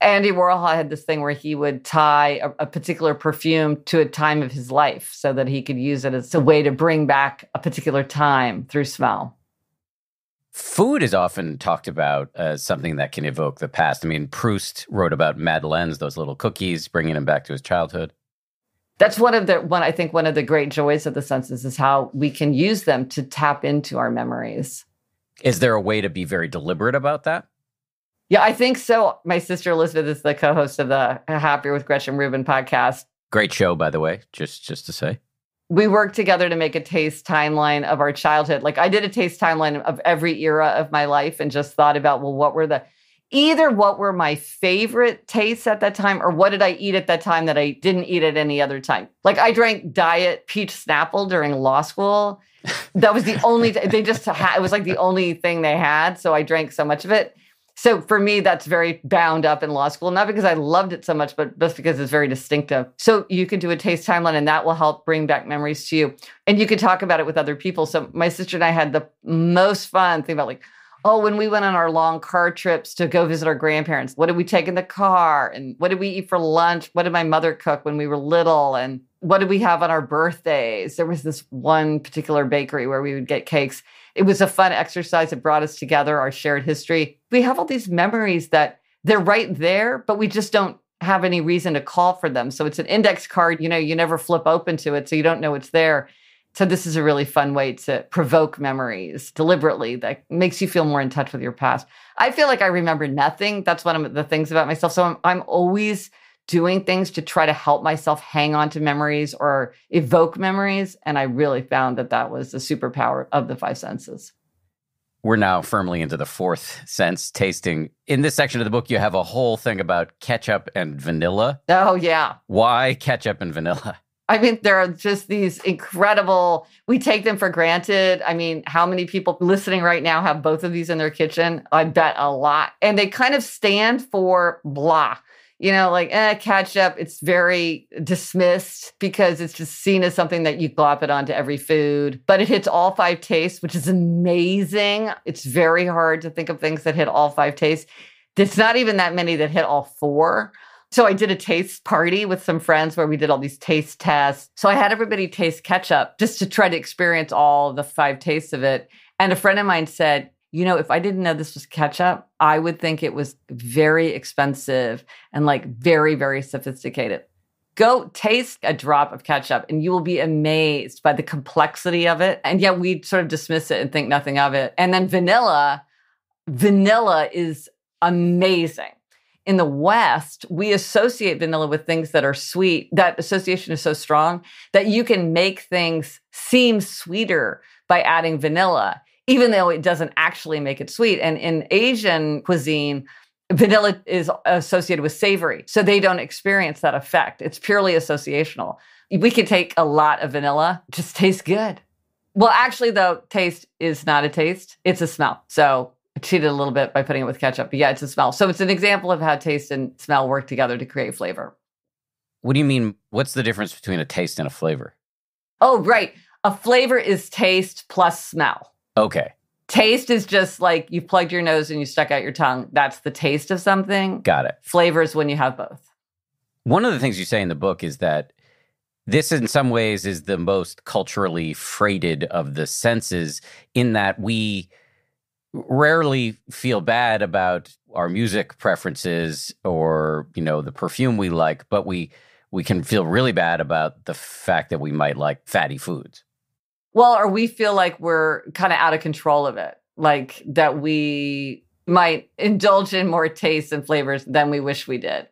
Andy Warhol had this thing where he would tie a, a, particular perfume to a time of his life so that he could use it as a way to bring back a particular time through smell. Food is often talked about as something that can evoke the past. I mean, Proust wrote about Madeleines, those little cookies, bringing him back to his childhood. That's one of the one I think one of the great joys of the senses is how we can use them to tap into our memories. Is there a way to be very deliberate about that? Yeah, I think so. My sister Elizabeth is the co-host of the Happier with Gretchen Rubin podcast. Great show, by the way, just just to say. We worked together to make a taste timeline of our childhood. Like I did a taste timeline of every era of my life and just thought about, well, what were the either what were my favorite tastes at that time or what did I eat at that time that I didn't eat at any other time. Like I drank diet peach Snapple during law school. That was the only they just had it was like the only thing they had, so I drank so much of it. So for me, that's very bound up in law school, not because I loved it so much, but just because it's very distinctive. So you can do a taste timeline and that will help bring back memories to you. And you can talk about it with other people. So my sister and I had the most fun thing about like, oh, when we went on our long car trips to go visit our grandparents, what did we take in the car? And what did we eat for lunch? What did my mother cook when we were little? And what did we have on our birthdays? There was this one particular bakery where we would get cakes it was a fun exercise. It brought us together, our shared history. We have all these memories that they're right there, but we just don't have any reason to call for them. So it's an index card, you know, you never flip open to it, so you don't know it's there. So this is a really fun way to provoke memories deliberately that makes you feel more in touch with your past. I feel like I remember nothing. That's one of the things about myself. So I'm, I'm always doing things to try to help myself hang on to memories or evoke memories. And I really found that that was the superpower of the five senses. We're now firmly into the fourth sense tasting. In this section of the book, you have a whole thing about ketchup and vanilla. Oh, yeah. Why ketchup and vanilla? I mean, there are just these incredible, we take them for granted. I mean, how many people listening right now have both of these in their kitchen? I bet a lot. And they kind of stand for blah you know, like eh, ketchup, it's very dismissed because it's just seen as something that you glop it onto every food. But it hits all five tastes, which is amazing. It's very hard to think of things that hit all five tastes. There's not even that many that hit all four. So I did a taste party with some friends where we did all these taste tests. So I had everybody taste ketchup just to try to experience all the five tastes of it. And a friend of mine said, you know, if I didn't know this was ketchup, I would think it was very expensive and like very, very sophisticated. Go taste a drop of ketchup and you will be amazed by the complexity of it. And yet we sort of dismiss it and think nothing of it. And then vanilla, vanilla is amazing. In the West, we associate vanilla with things that are sweet. That association is so strong that you can make things seem sweeter by adding vanilla even though it doesn't actually make it sweet. And in Asian cuisine, vanilla is associated with savory. So they don't experience that effect. It's purely associational. We can take a lot of vanilla, just tastes good. Well, actually, though, taste is not a taste, it's a smell. So I cheated a little bit by putting it with ketchup, but yeah, it's a smell. So it's an example of how taste and smell work together to create flavor. What do you mean? What's the difference between a taste and a flavor? Oh, right. A flavor is taste plus smell. Okay. Taste is just like you plugged your nose and you stuck out your tongue. That's the taste of something. Got it. Flavor is when you have both. One of the things you say in the book is that this, in some ways, is the most culturally freighted of the senses, in that we rarely feel bad about our music preferences or you know the perfume we like but we we can feel really bad about the fact that we might like fatty foods well, or we feel like we're kind of out of control of it, like that we might indulge in more tastes and flavors than we wish we did.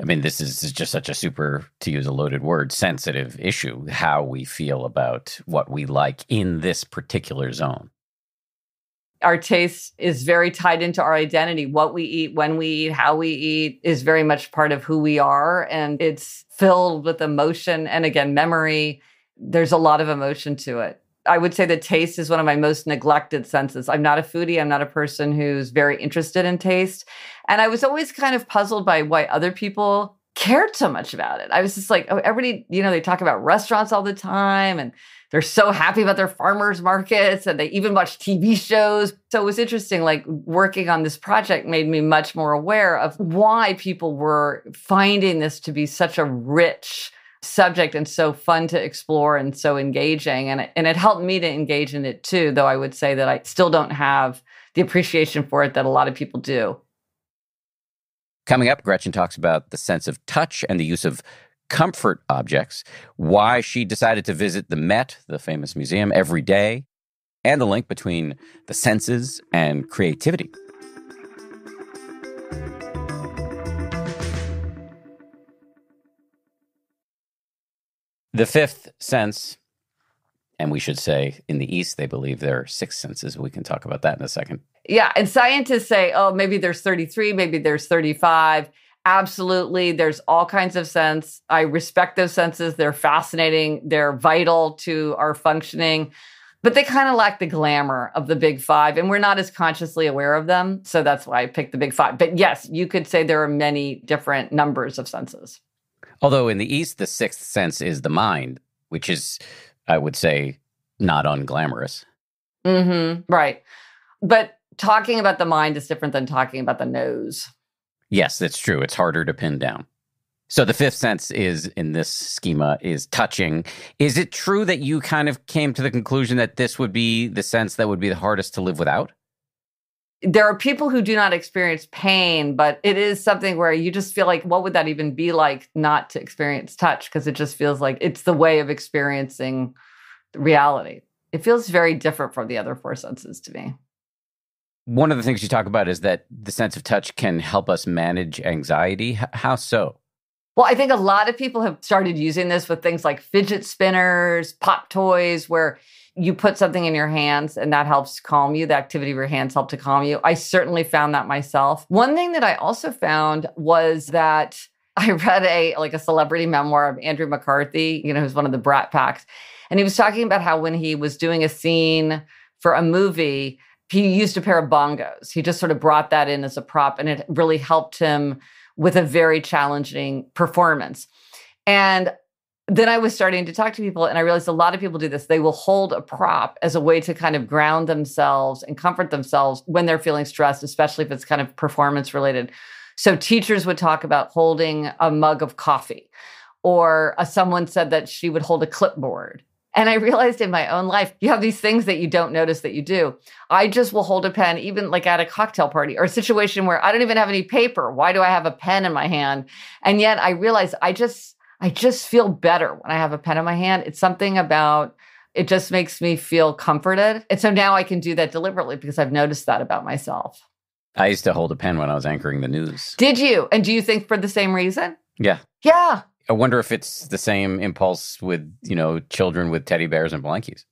I mean, this is just such a super, to use a loaded word, sensitive issue, how we feel about what we like in this particular zone. Our taste is very tied into our identity. What we eat, when we eat, how we eat is very much part of who we are. And it's filled with emotion and again, memory there's a lot of emotion to it. I would say that taste is one of my most neglected senses. I'm not a foodie. I'm not a person who's very interested in taste. And I was always kind of puzzled by why other people cared so much about it. I was just like, oh, everybody, you know, they talk about restaurants all the time and they're so happy about their farmers markets and they even watch TV shows. So it was interesting, like working on this project made me much more aware of why people were finding this to be such a rich subject and so fun to explore and so engaging. And it, and it helped me to engage in it too though i would say that i still don't have the appreciation for it that a lot of people do. Coming up gretchen talks about the sense of touch and the use of comfort objects why she decided to visit the met the famous museum every day and the link between the senses and creativity The fifth sense, and we should say in the East, they believe there are six senses. We can talk about that in a second. Yeah. And scientists say, oh, maybe there's 33, maybe there's 35. Absolutely. There's all kinds of sense. I respect those senses. They're fascinating, they're vital to our functioning, but they kind of lack the glamour of the big five. And we're not as consciously aware of them. So that's why I picked the big five. But yes, you could say there are many different numbers of senses. Although in the East, the sixth sense is the mind, which is, I would say, not unglamorous. Mm-hmm. Right. But talking about the mind is different than talking about the nose. Yes, that's true. It's harder to pin down. So the fifth sense is in this schema is touching. Is it true that you kind of came to the conclusion that this would be the sense that would be the hardest to live without? There are people who do not experience pain, but it is something where you just feel like, what would that even be like not to experience touch? Because it just feels like it's the way of experiencing reality. It feels very different from the other four senses to me. One of the things you talk about is that the sense of touch can help us manage anxiety. How so? Well, I think a lot of people have started using this with things like fidget spinners, pop toys, where you put something in your hands and that helps calm you. The activity of your hands help to calm you. I certainly found that myself. One thing that I also found was that <laughs> I read a like a celebrity memoir of Andrew McCarthy, you know, who's one of the Brat Packs. And he was talking about how when he was doing a scene for a movie, he used a pair of bongos. He just sort of brought that in as a prop, and it really helped him with a very challenging performance. And then I was starting to talk to people, and I realized a lot of people do this. They will hold a prop as a way to kind of ground themselves and comfort themselves when they're feeling stressed, especially if it's kind of performance related. So, teachers would talk about holding a mug of coffee, or uh, someone said that she would hold a clipboard and I realized in my own life, you have these things that you don't notice that you do. I just will hold a pen, even like at a cocktail party or a situation where I don't even have any paper. Why do I have a pen in my hand? And yet I realize I just, I just feel better when I have a pen in my hand. It's something about, it just makes me feel comforted. And so now I can do that deliberately because I've noticed that about myself. I used to hold a pen when I was anchoring the news. Did you? And do you think for the same reason? Yeah. Yeah. I wonder if it's the same impulse with, you know, children with teddy bears and blankies.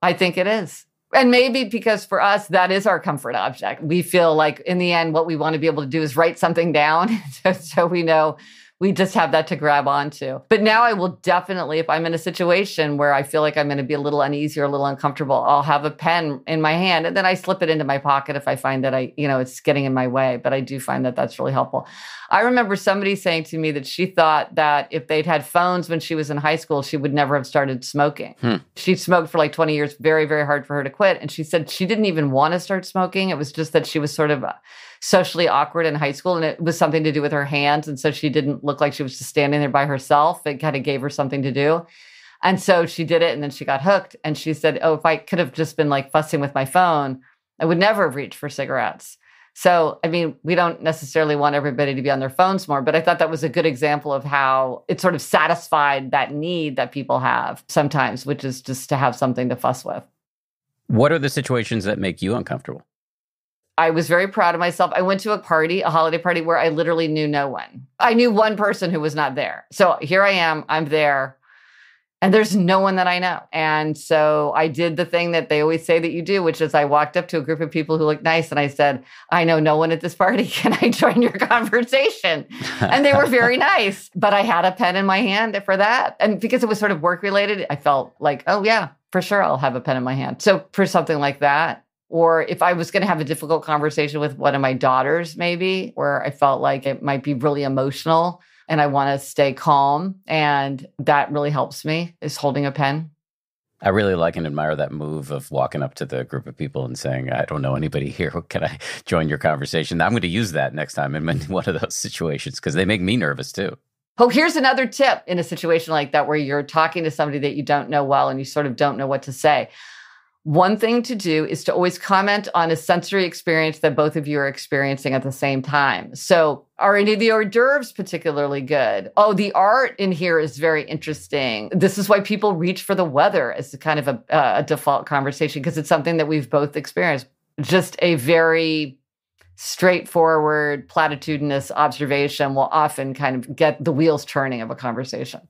I think it is. And maybe because for us, that is our comfort object. We feel like in the end, what we want to be able to do is write something down <laughs> so, so we know we just have that to grab onto. But now I will definitely, if I'm in a situation where I feel like I'm going to be a little uneasy or a little uncomfortable, I'll have a pen in my hand and then I slip it into my pocket if I find that I, you know, it's getting in my way. But I do find that that's really helpful. I remember somebody saying to me that she thought that if they'd had phones when she was in high school, she would never have started smoking. Hmm. She smoked for like 20 years, very, very hard for her to quit. And she said she didn't even want to start smoking. It was just that she was sort of socially awkward in high school and it was something to do with her hands. And so she didn't look like she was just standing there by herself. It kind of gave her something to do. And so she did it and then she got hooked. And she said, Oh, if I could have just been like fussing with my phone, I would never have reached for cigarettes. So, I mean, we don't necessarily want everybody to be on their phones more, but I thought that was a good example of how it sort of satisfied that need that people have sometimes, which is just to have something to fuss with. What are the situations that make you uncomfortable? I was very proud of myself. I went to a party, a holiday party where I literally knew no one. I knew one person who was not there. So here I am, I'm there, and there's no one that I know. And so I did the thing that they always say that you do, which is I walked up to a group of people who looked nice and I said, I know no one at this party. <laughs> Can I join your conversation? and they were very <laughs> nice, but I had a pen in my hand for that. And because it was sort of work related, I felt like, oh, yeah, for sure, I'll have a pen in my hand. So for something like that, or if I was going to have a difficult conversation with one of my daughters, maybe where I felt like it might be really emotional and I want to stay calm. And that really helps me is holding a pen. I really like and admire that move of walking up to the group of people and saying, I don't know anybody here. <laughs> Can I join your conversation? I'm going to use that next time in <laughs> one of those situations because they make me nervous too. Oh, here's another tip in a situation like that where you're talking to somebody that you don't know well and you sort of don't know what to say. One thing to do is to always comment on a sensory experience that both of you are experiencing at the same time. So, are any of the hors d'oeuvres particularly good? Oh, the art in here is very interesting. This is why people reach for the weather as a kind of a, a default conversation because it's something that we've both experienced. Just a very straightforward, platitudinous observation will often kind of get the wheels turning of a conversation.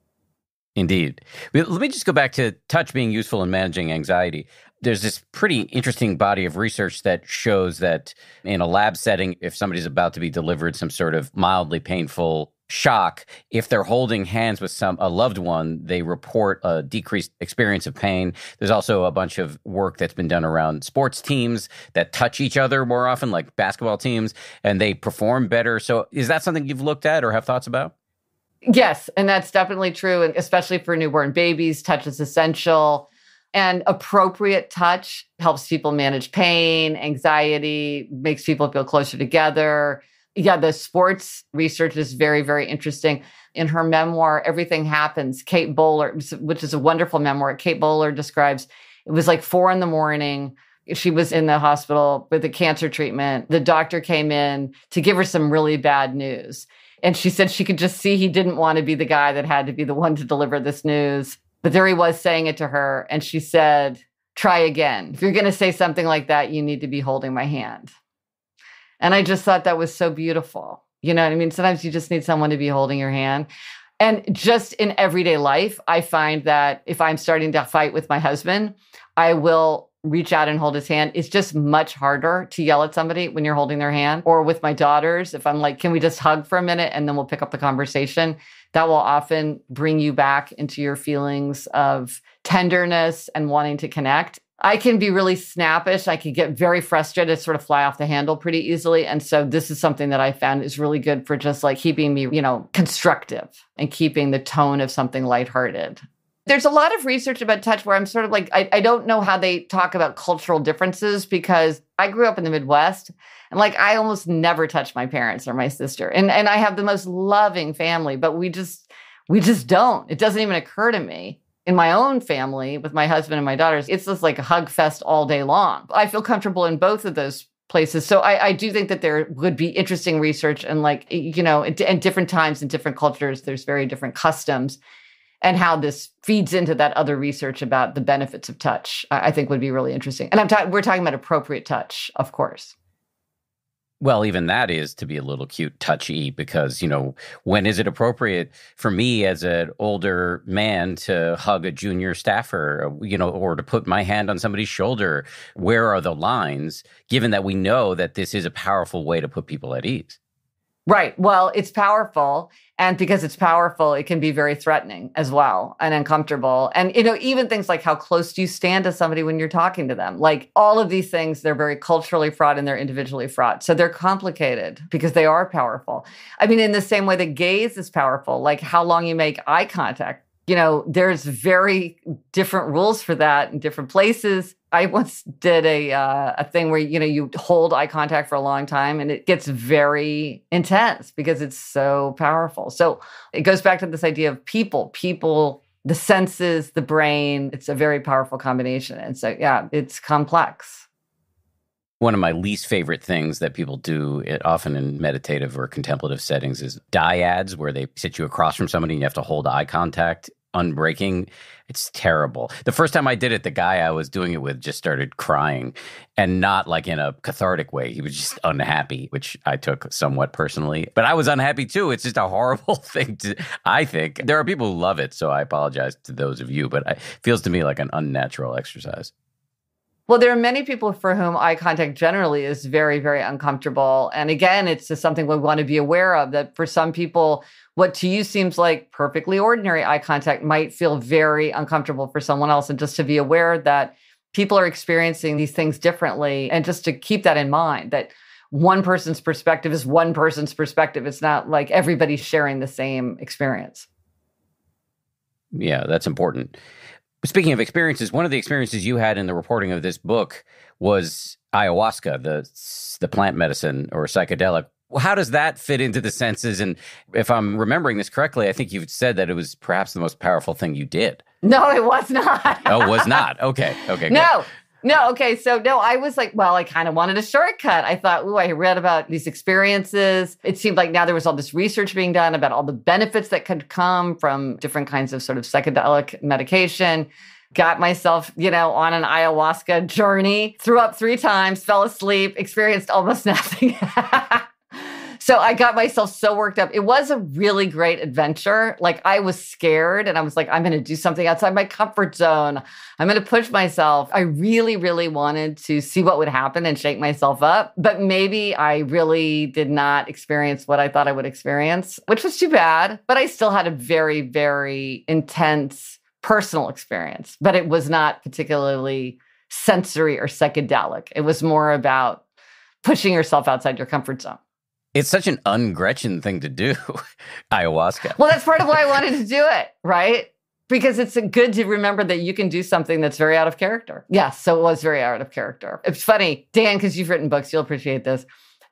Indeed. Let me just go back to touch being useful in managing anxiety. There's this pretty interesting body of research that shows that in a lab setting, if somebody's about to be delivered some sort of mildly painful shock, if they're holding hands with some a loved one, they report a decreased experience of pain. There's also a bunch of work that's been done around sports teams that touch each other more often, like basketball teams, and they perform better. So is that something you've looked at or have thoughts about? Yes, and that's definitely true, and especially for newborn babies, touch is essential. And appropriate touch helps people manage pain, anxiety, makes people feel closer together. Yeah, the sports research is very, very interesting. In her memoir, Everything Happens, Kate Bowler, which is a wonderful memoir, Kate Bowler describes it was like four in the morning. She was in the hospital with a cancer treatment. The doctor came in to give her some really bad news. And she said she could just see he didn't want to be the guy that had to be the one to deliver this news. But there he was saying it to her. And she said, Try again. If you're going to say something like that, you need to be holding my hand. And I just thought that was so beautiful. You know what I mean? Sometimes you just need someone to be holding your hand. And just in everyday life, I find that if I'm starting to fight with my husband, I will reach out and hold his hand. It's just much harder to yell at somebody when you're holding their hand. Or with my daughters, if I'm like, can we just hug for a minute and then we'll pick up the conversation? That will often bring you back into your feelings of tenderness and wanting to connect. I can be really snappish. I can get very frustrated, sort of fly off the handle pretty easily. And so this is something that I found is really good for just like keeping me, you know, constructive and keeping the tone of something lighthearted. There's a lot of research about touch where I'm sort of like, I, I don't know how they talk about cultural differences because I grew up in the Midwest and like I almost never touch my parents or my sister. And and I have the most loving family, but we just we just don't. It doesn't even occur to me. In my own family with my husband and my daughters, it's just like a hug fest all day long. I feel comfortable in both of those places. So I, I, do think that there would be interesting research and like, you know, at different times in different cultures, there's very different customs and how this feeds into that other research about the benefits of touch, I think would be really interesting. And I'm talking, we're talking about appropriate touch, of course. Well, even that is to be a little cute, touchy, because, you know, when is it appropriate for me as an older man to hug a junior staffer, you know, or to put my hand on somebody's shoulder? Where are the lines, given that we know that this is a powerful way to put people at ease? Right. Well, it's powerful. And because it's powerful, it can be very threatening as well and uncomfortable. And, you know, even things like how close do you stand to somebody when you're talking to them? Like all of these things, they're very culturally fraught and they're individually fraught. So they're complicated because they are powerful. I mean, in the same way that gaze is powerful, like how long you make eye contact you know, there's very different rules for that in different places. I once did a uh, a thing where you know you hold eye contact for a long time, and it gets very intense because it's so powerful. So it goes back to this idea of people, people, the senses, the brain. It's a very powerful combination, and so yeah, it's complex. One of my least favorite things that people do, it, often in meditative or contemplative settings, is dyads, where they sit you across from somebody and you have to hold eye contact unbreaking. It's terrible. The first time I did it, the guy I was doing it with just started crying and not like in a cathartic way. He was just unhappy, which I took somewhat personally. But I was unhappy too. It's just a horrible <laughs> thing to, I think. There are people who love it, so I apologize to those of you, but it feels to me like an unnatural exercise. Well, there are many people for whom eye contact generally is very, very uncomfortable. And again, it's just something we want to be aware of that for some people, what to you seems like perfectly ordinary eye contact might feel very uncomfortable for someone else. And just to be aware that people are experiencing these things differently and just to keep that in mind that one person's perspective is one person's perspective. It's not like everybody's sharing the same experience. Yeah, that's important. Speaking of experiences, one of the experiences you had in the reporting of this book was ayahuasca, the the plant medicine or psychedelic. How does that fit into the senses? And if I'm remembering this correctly, I think you said that it was perhaps the most powerful thing you did. No, it was not. oh, was <laughs> not. Okay. Okay. No, good. No, okay. So no, I was like, well, I kind of wanted a shortcut. I thought, oh, I read about these experiences. It seemed like now there was all this research being done about all the benefits that could come from different kinds of sort of psychedelic medication. Got myself, you know, on an ayahuasca journey, threw up three times, fell asleep, experienced almost <laughs> nothing. So I got myself so worked up. It was a really great adventure. Like I was scared and I was like, I'm going to do something outside my comfort zone. I'm going to push myself. I really, really wanted to see what would happen and shake myself up. But maybe I really did not experience what I thought I would experience, which was too bad. But I still had a very, very intense personal experience, but it was not particularly sensory or psychedelic. It was more about pushing yourself outside your comfort zone. It's such an ungretchen thing to do, <laughs> ayahuasca. Well, that's part of why I wanted to do it, <laughs> right? Because it's good to remember that you can do something that's very out of character. Yes, so it was very out of character. It's funny, Dan, because you've written books, you'll appreciate this.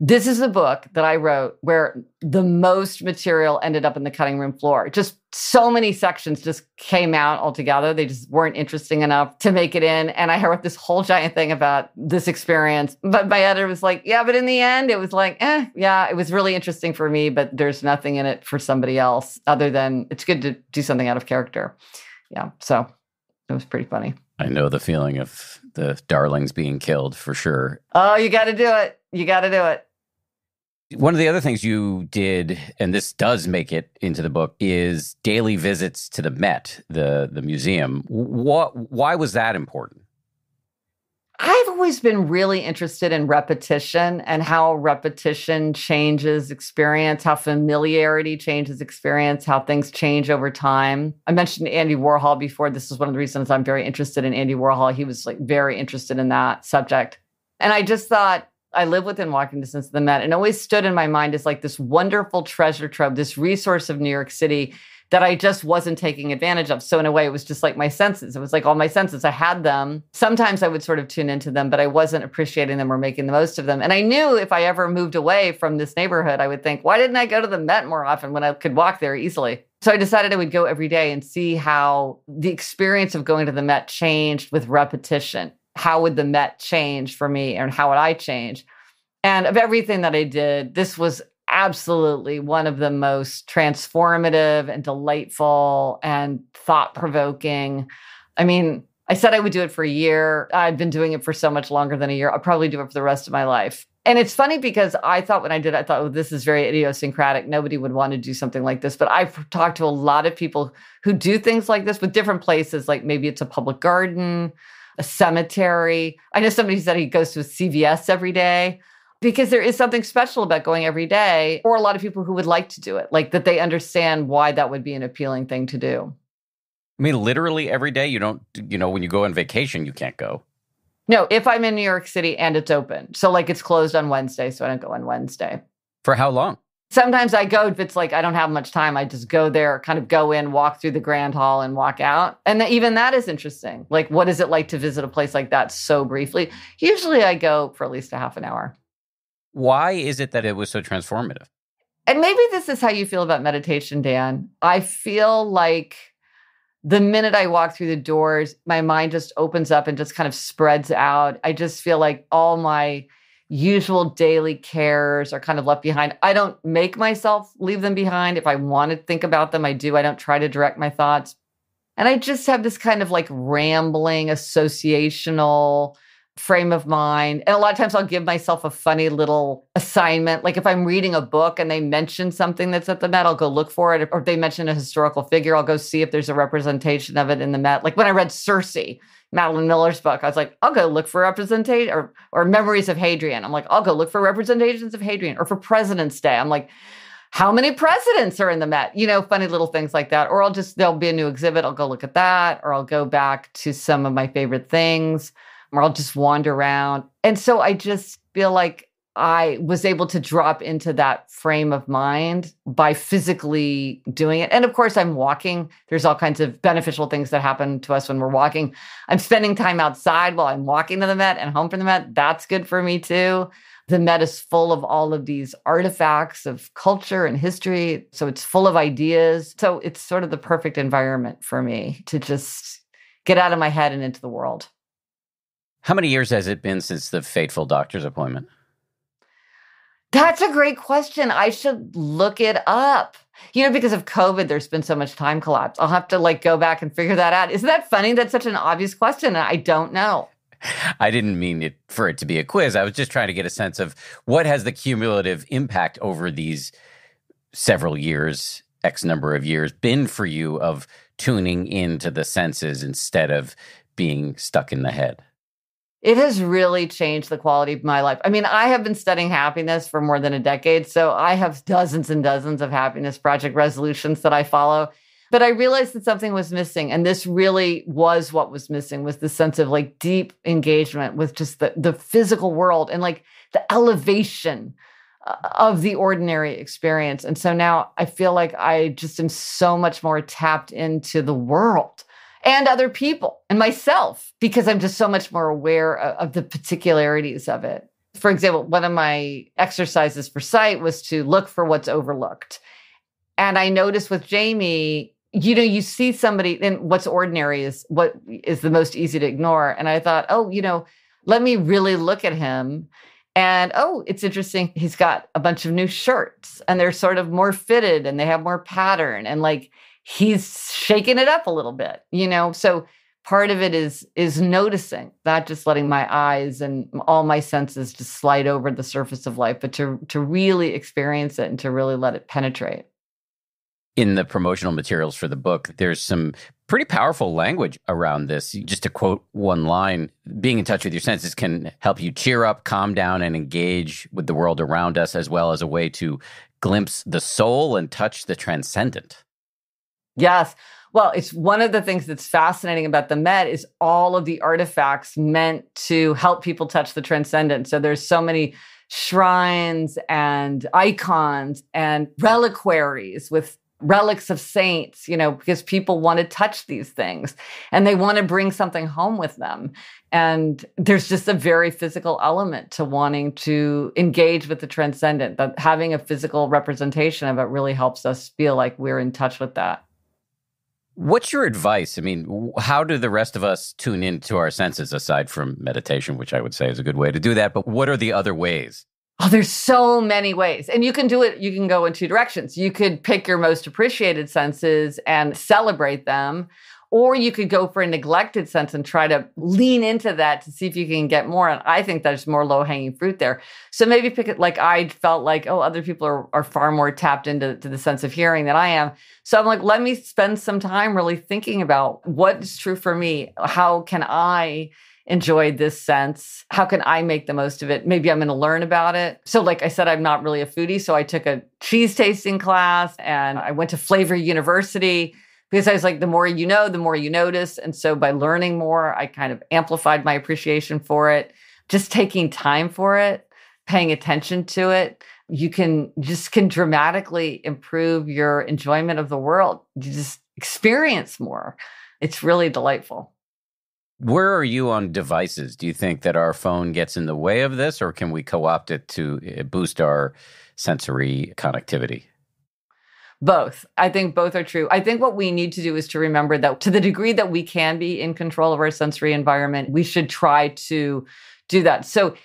This is a book that I wrote where the most material ended up in the cutting room floor. Just so many sections just came out altogether. They just weren't interesting enough to make it in. And I wrote this whole giant thing about this experience. But my editor was like, yeah, but in the end, it was like, eh, yeah, it was really interesting for me, but there's nothing in it for somebody else other than it's good to do something out of character. Yeah. So it was pretty funny. I know the feeling of the darlings being killed for sure. Oh, you got to do it. You got to do it. One of the other things you did, and this does make it into the book, is daily visits to the Met, the the museum. What? Why was that important? I've always been really interested in repetition and how repetition changes experience, how familiarity changes experience, how things change over time. I mentioned Andy Warhol before. This is one of the reasons I'm very interested in Andy Warhol. He was like very interested in that subject. And I just thought I live within walking distance of the Met and always stood in my mind as like this wonderful treasure trove, this resource of New York City that I just wasn't taking advantage of. So in a way, it was just like my senses. It was like all my senses. I had them. Sometimes I would sort of tune into them, but I wasn't appreciating them or making the most of them. And I knew if I ever moved away from this neighborhood, I would think, why didn't I go to the Met more often when I could walk there easily? So I decided I would go every day and see how the experience of going to the Met changed with repetition how would the Met change for me and how would I change? And of everything that I did, this was absolutely one of the most transformative and delightful and thought provoking. I mean, I said I would do it for a year. I've been doing it for so much longer than a year. I'll probably do it for the rest of my life. And it's funny because I thought when I did, I thought, oh, this is very idiosyncratic. Nobody would want to do something like this. But I've talked to a lot of people who do things like this with different places, like maybe it's a public garden a cemetery. I know somebody said he goes to a CVS every day because there is something special about going every day, or a lot of people who would like to do it, like that they understand why that would be an appealing thing to do. I mean, literally every day you don't, you know, when you go on vacation, you can't go. No, if I'm in New York City and it's open. So, like, it's closed on Wednesday, so I don't go on Wednesday. For how long? Sometimes I go if it's like I don't have much time. I just go there, kind of go in, walk through the grand hall, and walk out. And the, even that is interesting. Like, what is it like to visit a place like that so briefly? Usually, I go for at least a half an hour. Why is it that it was so transformative? And maybe this is how you feel about meditation, Dan. I feel like the minute I walk through the doors, my mind just opens up and just kind of spreads out. I just feel like all my usual daily cares are kind of left behind. I don't make myself leave them behind. If I want to think about them, I do. I don't try to direct my thoughts. And I just have this kind of like rambling, associational frame of mind. And a lot of times I'll give myself a funny little assignment. Like if I'm reading a book and they mention something that's at the Met, I'll go look for it. Or if they mention a historical figure, I'll go see if there's a representation of it in the Met. Like when I read Circe, Madeline Miller's book. I was like, I'll go look for representation or or Memoirs of Hadrian. I'm like, I'll go look for representations of Hadrian or for President's Day. I'm like, how many presidents are in the Met? You know, funny little things like that. Or I'll just there'll be a new exhibit. I'll go look at that, or I'll go back to some of my favorite things, or I'll just wander around. And so I just feel like I was able to drop into that frame of mind by physically doing it. And of course, I'm walking. There's all kinds of beneficial things that happen to us when we're walking. I'm spending time outside while I'm walking to the Met and home from the Met. That's good for me too. The Met is full of all of these artifacts of culture and history. So it's full of ideas. So it's sort of the perfect environment for me to just get out of my head and into the world. How many years has it been since the fateful doctor's appointment? That's a great question. I should look it up. You know, because of COVID, there's been so much time collapse. I'll have to like go back and figure that out. Isn't that funny? That's such an obvious question. And I don't know. I didn't mean it for it to be a quiz. I was just trying to get a sense of what has the cumulative impact over these several years, X number of years, been for you of tuning into the senses instead of being stuck in the head? It has really changed the quality of my life. I mean, I have been studying happiness for more than a decade. So I have dozens and dozens of happiness project resolutions that I follow. But I realized that something was missing. And this really was what was missing was the sense of like deep engagement with just the, the physical world and like the elevation uh, of the ordinary experience. And so now I feel like I just am so much more tapped into the world and other people and myself because I'm just so much more aware of, of the particularities of it. For example, one of my exercises for sight was to look for what's overlooked. And I noticed with Jamie, you know, you see somebody and what's ordinary is what is the most easy to ignore. And I thought, oh, you know, let me really look at him. And oh, it's interesting. He's got a bunch of new shirts and they're sort of more fitted and they have more pattern. And like he's shaking it up a little bit, you know? So part of it is is noticing, not just letting my eyes and all my senses just slide over the surface of life, but to to really experience it and to really let it penetrate. In the promotional materials for the book, there's some pretty powerful language around this. Just to quote one line, being in touch with your senses can help you cheer up, calm down, and engage with the world around us, as well as a way to glimpse the soul and touch the transcendent. Yes. Well, it's one of the things that's fascinating about the Met is all of the artifacts meant to help people touch the transcendent. So there's so many shrines and icons and reliquaries with relics of saints, you know, because people want to touch these things and they want to bring something home with them. And there's just a very physical element to wanting to engage with the transcendent, that having a physical representation of it really helps us feel like we're in touch with that. What's your advice? I mean, how do the rest of us tune into our senses aside from meditation, which I would say is a good way to do that? But what are the other ways? Oh, there's so many ways. And you can do it, you can go in two directions. You could pick your most appreciated senses and celebrate them, or you could go for a neglected sense and try to lean into that to see if you can get more. And I think there's more low hanging fruit there. So maybe pick it like I felt like, oh, other people are, are far more tapped into the sense of hearing than I am. So I'm like, let me spend some time really thinking about what is true for me. How can I enjoy this sense? How can I make the most of it? Maybe I'm going to learn about it. So, like I said, I'm not really a foodie. So I took a cheese tasting class and I went to Flavor University because I was like, the more you know, the more you notice. And so by learning more, I kind of amplified my appreciation for it. Just taking time for it, paying attention to it, you can just can dramatically improve your enjoyment of the world. You just experience more. It's really delightful. Where are you on devices? Do you think that our phone gets in the way of this, or can we co opt it to eh, boost our sensory connectivity? Both. I think both are true. I think what we need to do is to remember that to the degree that we can be in control of our sensory environment, we should try to do that. So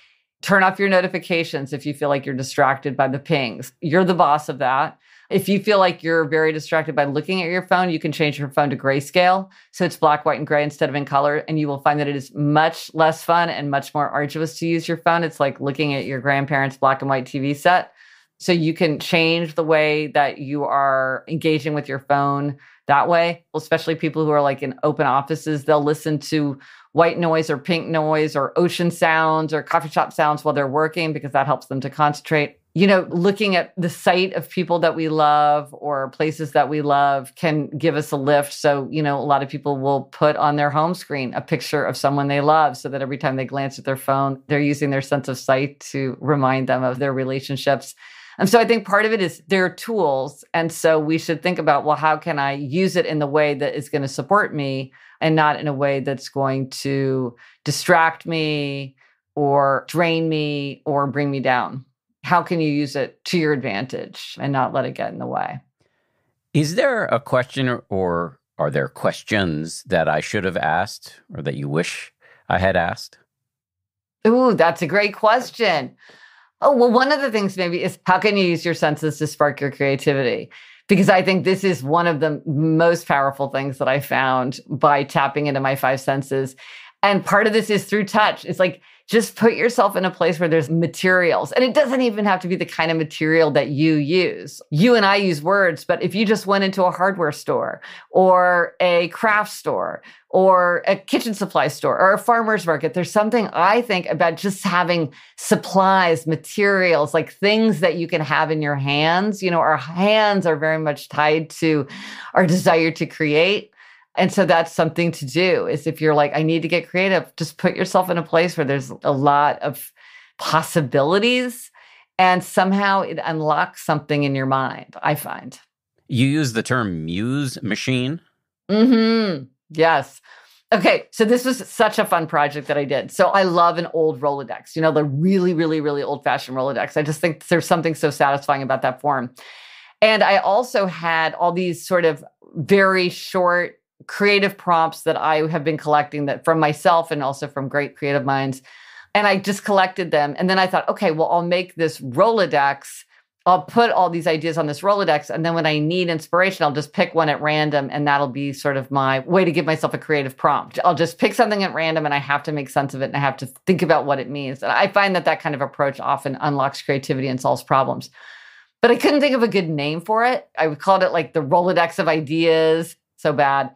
turn off your notifications if you feel like you're distracted by the pings. You're the boss of that. If you feel like you're very distracted by looking at your phone, you can change your phone to grayscale. So it's black, white, and gray instead of in color. And you will find that it is much less fun and much more arduous to use your phone. It's like looking at your grandparents' black and white TV set. So you can change the way that you are engaging with your phone that way, especially people who are like in open offices, they'll listen to white noise or pink noise or ocean sounds or coffee shop sounds while they're working because that helps them to concentrate. You know, looking at the sight of people that we love or places that we love can give us a lift. So, you know, a lot of people will put on their home screen a picture of someone they love so that every time they glance at their phone, they're using their sense of sight to remind them of their relationships. And so I think part of it is there are tools. And so we should think about, well, how can I use it in the way that is going to support me and not in a way that's going to distract me or drain me or bring me down? How can you use it to your advantage and not let it get in the way? Is there a question or are there questions that I should have asked or that you wish I had asked? Ooh, that's a great question. Oh, well, one of the things maybe is how can you use your senses to spark your creativity? Because I think this is one of the most powerful things that I found by tapping into my five senses. And part of this is through touch. It's like just put yourself in a place where there's materials. And it doesn't even have to be the kind of material that you use. You and I use words, but if you just went into a hardware store or a craft store or a kitchen supply store or a farmer's market, there's something I think about just having supplies, materials, like things that you can have in your hands. You know, our hands are very much tied to our desire to create. And so that's something to do is if you're like, I need to get creative, just put yourself in a place where there's a lot of possibilities and somehow it unlocks something in your mind, I find. You use the term muse machine. Mm-hmm. Yes. Okay, so this was such a fun project that I did. So I love an old Rolodex, you know, the really, really, really old fashioned Rolodex. I just think there's something so satisfying about that form. And I also had all these sort of very short creative prompts that I have been collecting that from myself and also from great creative minds. And I just collected them. And then I thought, okay, well, I'll make this Rolodex. I'll put all these ideas on this Rolodex. And then when I need inspiration, I'll just pick one at random. And that'll be sort of my way to give myself a creative prompt. I'll just pick something at random and I have to make sense of it and I have to think about what it means. And I find that that kind of approach often unlocks creativity and solves problems. But I couldn't think of a good name for it. I called it like the Rolodex of ideas. So bad.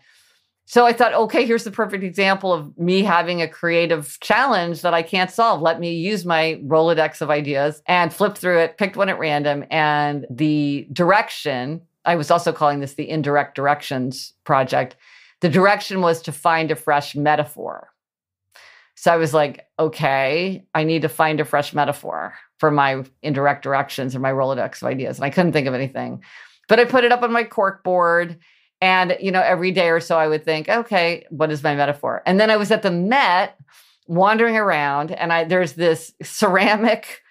So I thought, okay, here's the perfect example of me having a creative challenge that I can't solve. Let me use my Rolodex of ideas and flip through it, picked one at random. And the direction, I was also calling this the indirect directions project. The direction was to find a fresh metaphor. So I was like, okay, I need to find a fresh metaphor for my indirect directions or my Rolodex of ideas. And I couldn't think of anything. But I put it up on my cork board and, you know, every day or so I would think, okay, what is my metaphor? And then I was at the Met wandering around and I there's this ceramic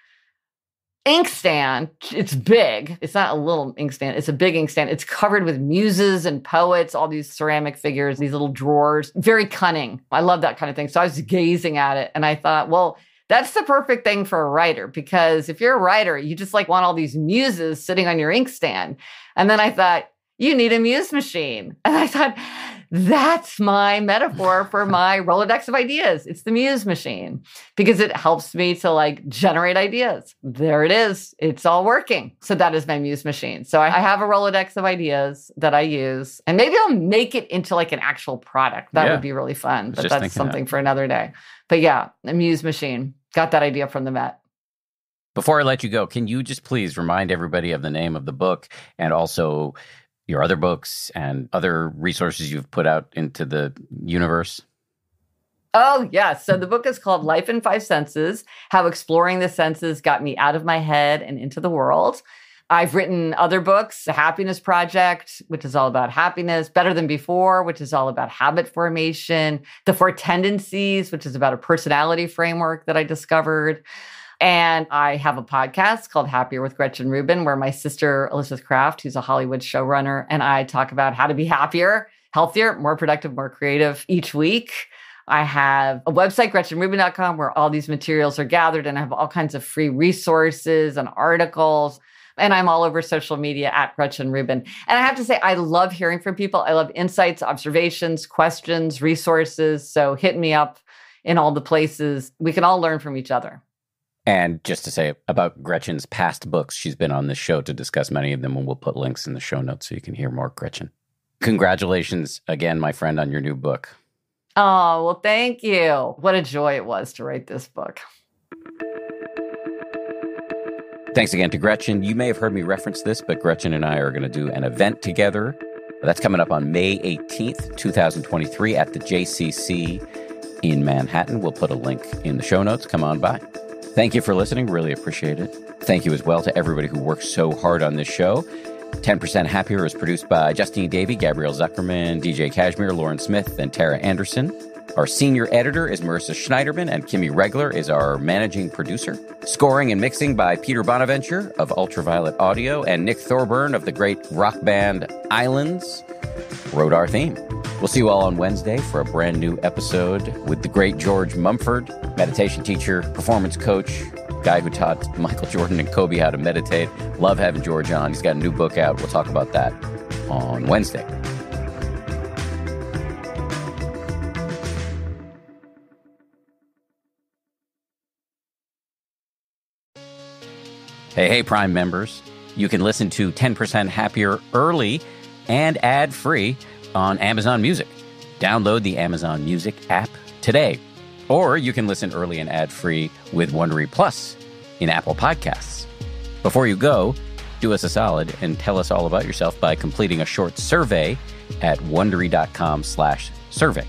inkstand. It's big. It's not a little inkstand. It's a big inkstand. It's covered with muses and poets, all these ceramic figures, these little drawers. Very cunning. I love that kind of thing. So I was gazing at it and I thought, well, that's the perfect thing for a writer because if you're a writer, you just like want all these muses sitting on your inkstand. And then I thought, you need a muse machine. And I thought, that's my metaphor for <laughs> my Rolodex of ideas. It's the muse machine because it helps me to like generate ideas. There it is. It's all working. So that is my muse machine. So I have a Rolodex of ideas that I use and maybe I'll make it into like an actual product. That yeah. would be really fun, but that's something that. for another day. But yeah, a muse machine. Got that idea from the Met. Before I let you go, can you just please remind everybody of the name of the book and also your other books and other resources you've put out into the universe? Oh, yeah. So the book is called Life in Five Senses How Exploring the Senses Got Me Out of My Head and Into the World. I've written other books, The Happiness Project, which is all about happiness, Better Than Before, which is all about habit formation, The Four Tendencies, which is about a personality framework that I discovered. And I have a podcast called Happier with Gretchen Rubin, where my sister, Elizabeth Craft, who's a Hollywood showrunner, and I talk about how to be happier, healthier, more productive, more creative each week. I have a website, GretchenRubin.com, where all these materials are gathered, and I have all kinds of free resources and articles. And I'm all over social media at Gretchen Rubin. And I have to say, I love hearing from people. I love insights, observations, questions, resources. So hit me up in all the places. We can all learn from each other. And just to say about Gretchen's past books, she's been on this show to discuss many of them, and we'll put links in the show notes so you can hear more Gretchen. Congratulations again, my friend, on your new book. Oh, well, thank you. What a joy it was to write this book. Thanks again to Gretchen. You may have heard me reference this, but Gretchen and I are going to do an event together. That's coming up on May 18th, 2023, at the JCC in Manhattan. We'll put a link in the show notes. Come on by. Thank you for listening. Really appreciate it. Thank you as well to everybody who works so hard on this show. 10% Happier is produced by Justine Davey, Gabrielle Zuckerman, DJ Cashmere, Lauren Smith, and Tara Anderson. Our senior editor is Marissa Schneiderman, and Kimmy Regler is our managing producer. Scoring and mixing by Peter Bonaventure of Ultraviolet Audio and Nick Thorburn of the great rock band Islands wrote our theme. We'll see you all on Wednesday for a brand new episode with the great George Mumford, meditation teacher, performance coach, guy who taught Michael Jordan and Kobe how to meditate. Love having George on. He's got a new book out. We'll talk about that on Wednesday. Hey, hey, Prime members. You can listen to 10% Happier early and ad free on Amazon Music. Download the Amazon Music app today. Or you can listen early and ad free with Wondery Plus in Apple Podcasts. Before you go, do us a solid and tell us all about yourself by completing a short survey at wondery.com slash survey.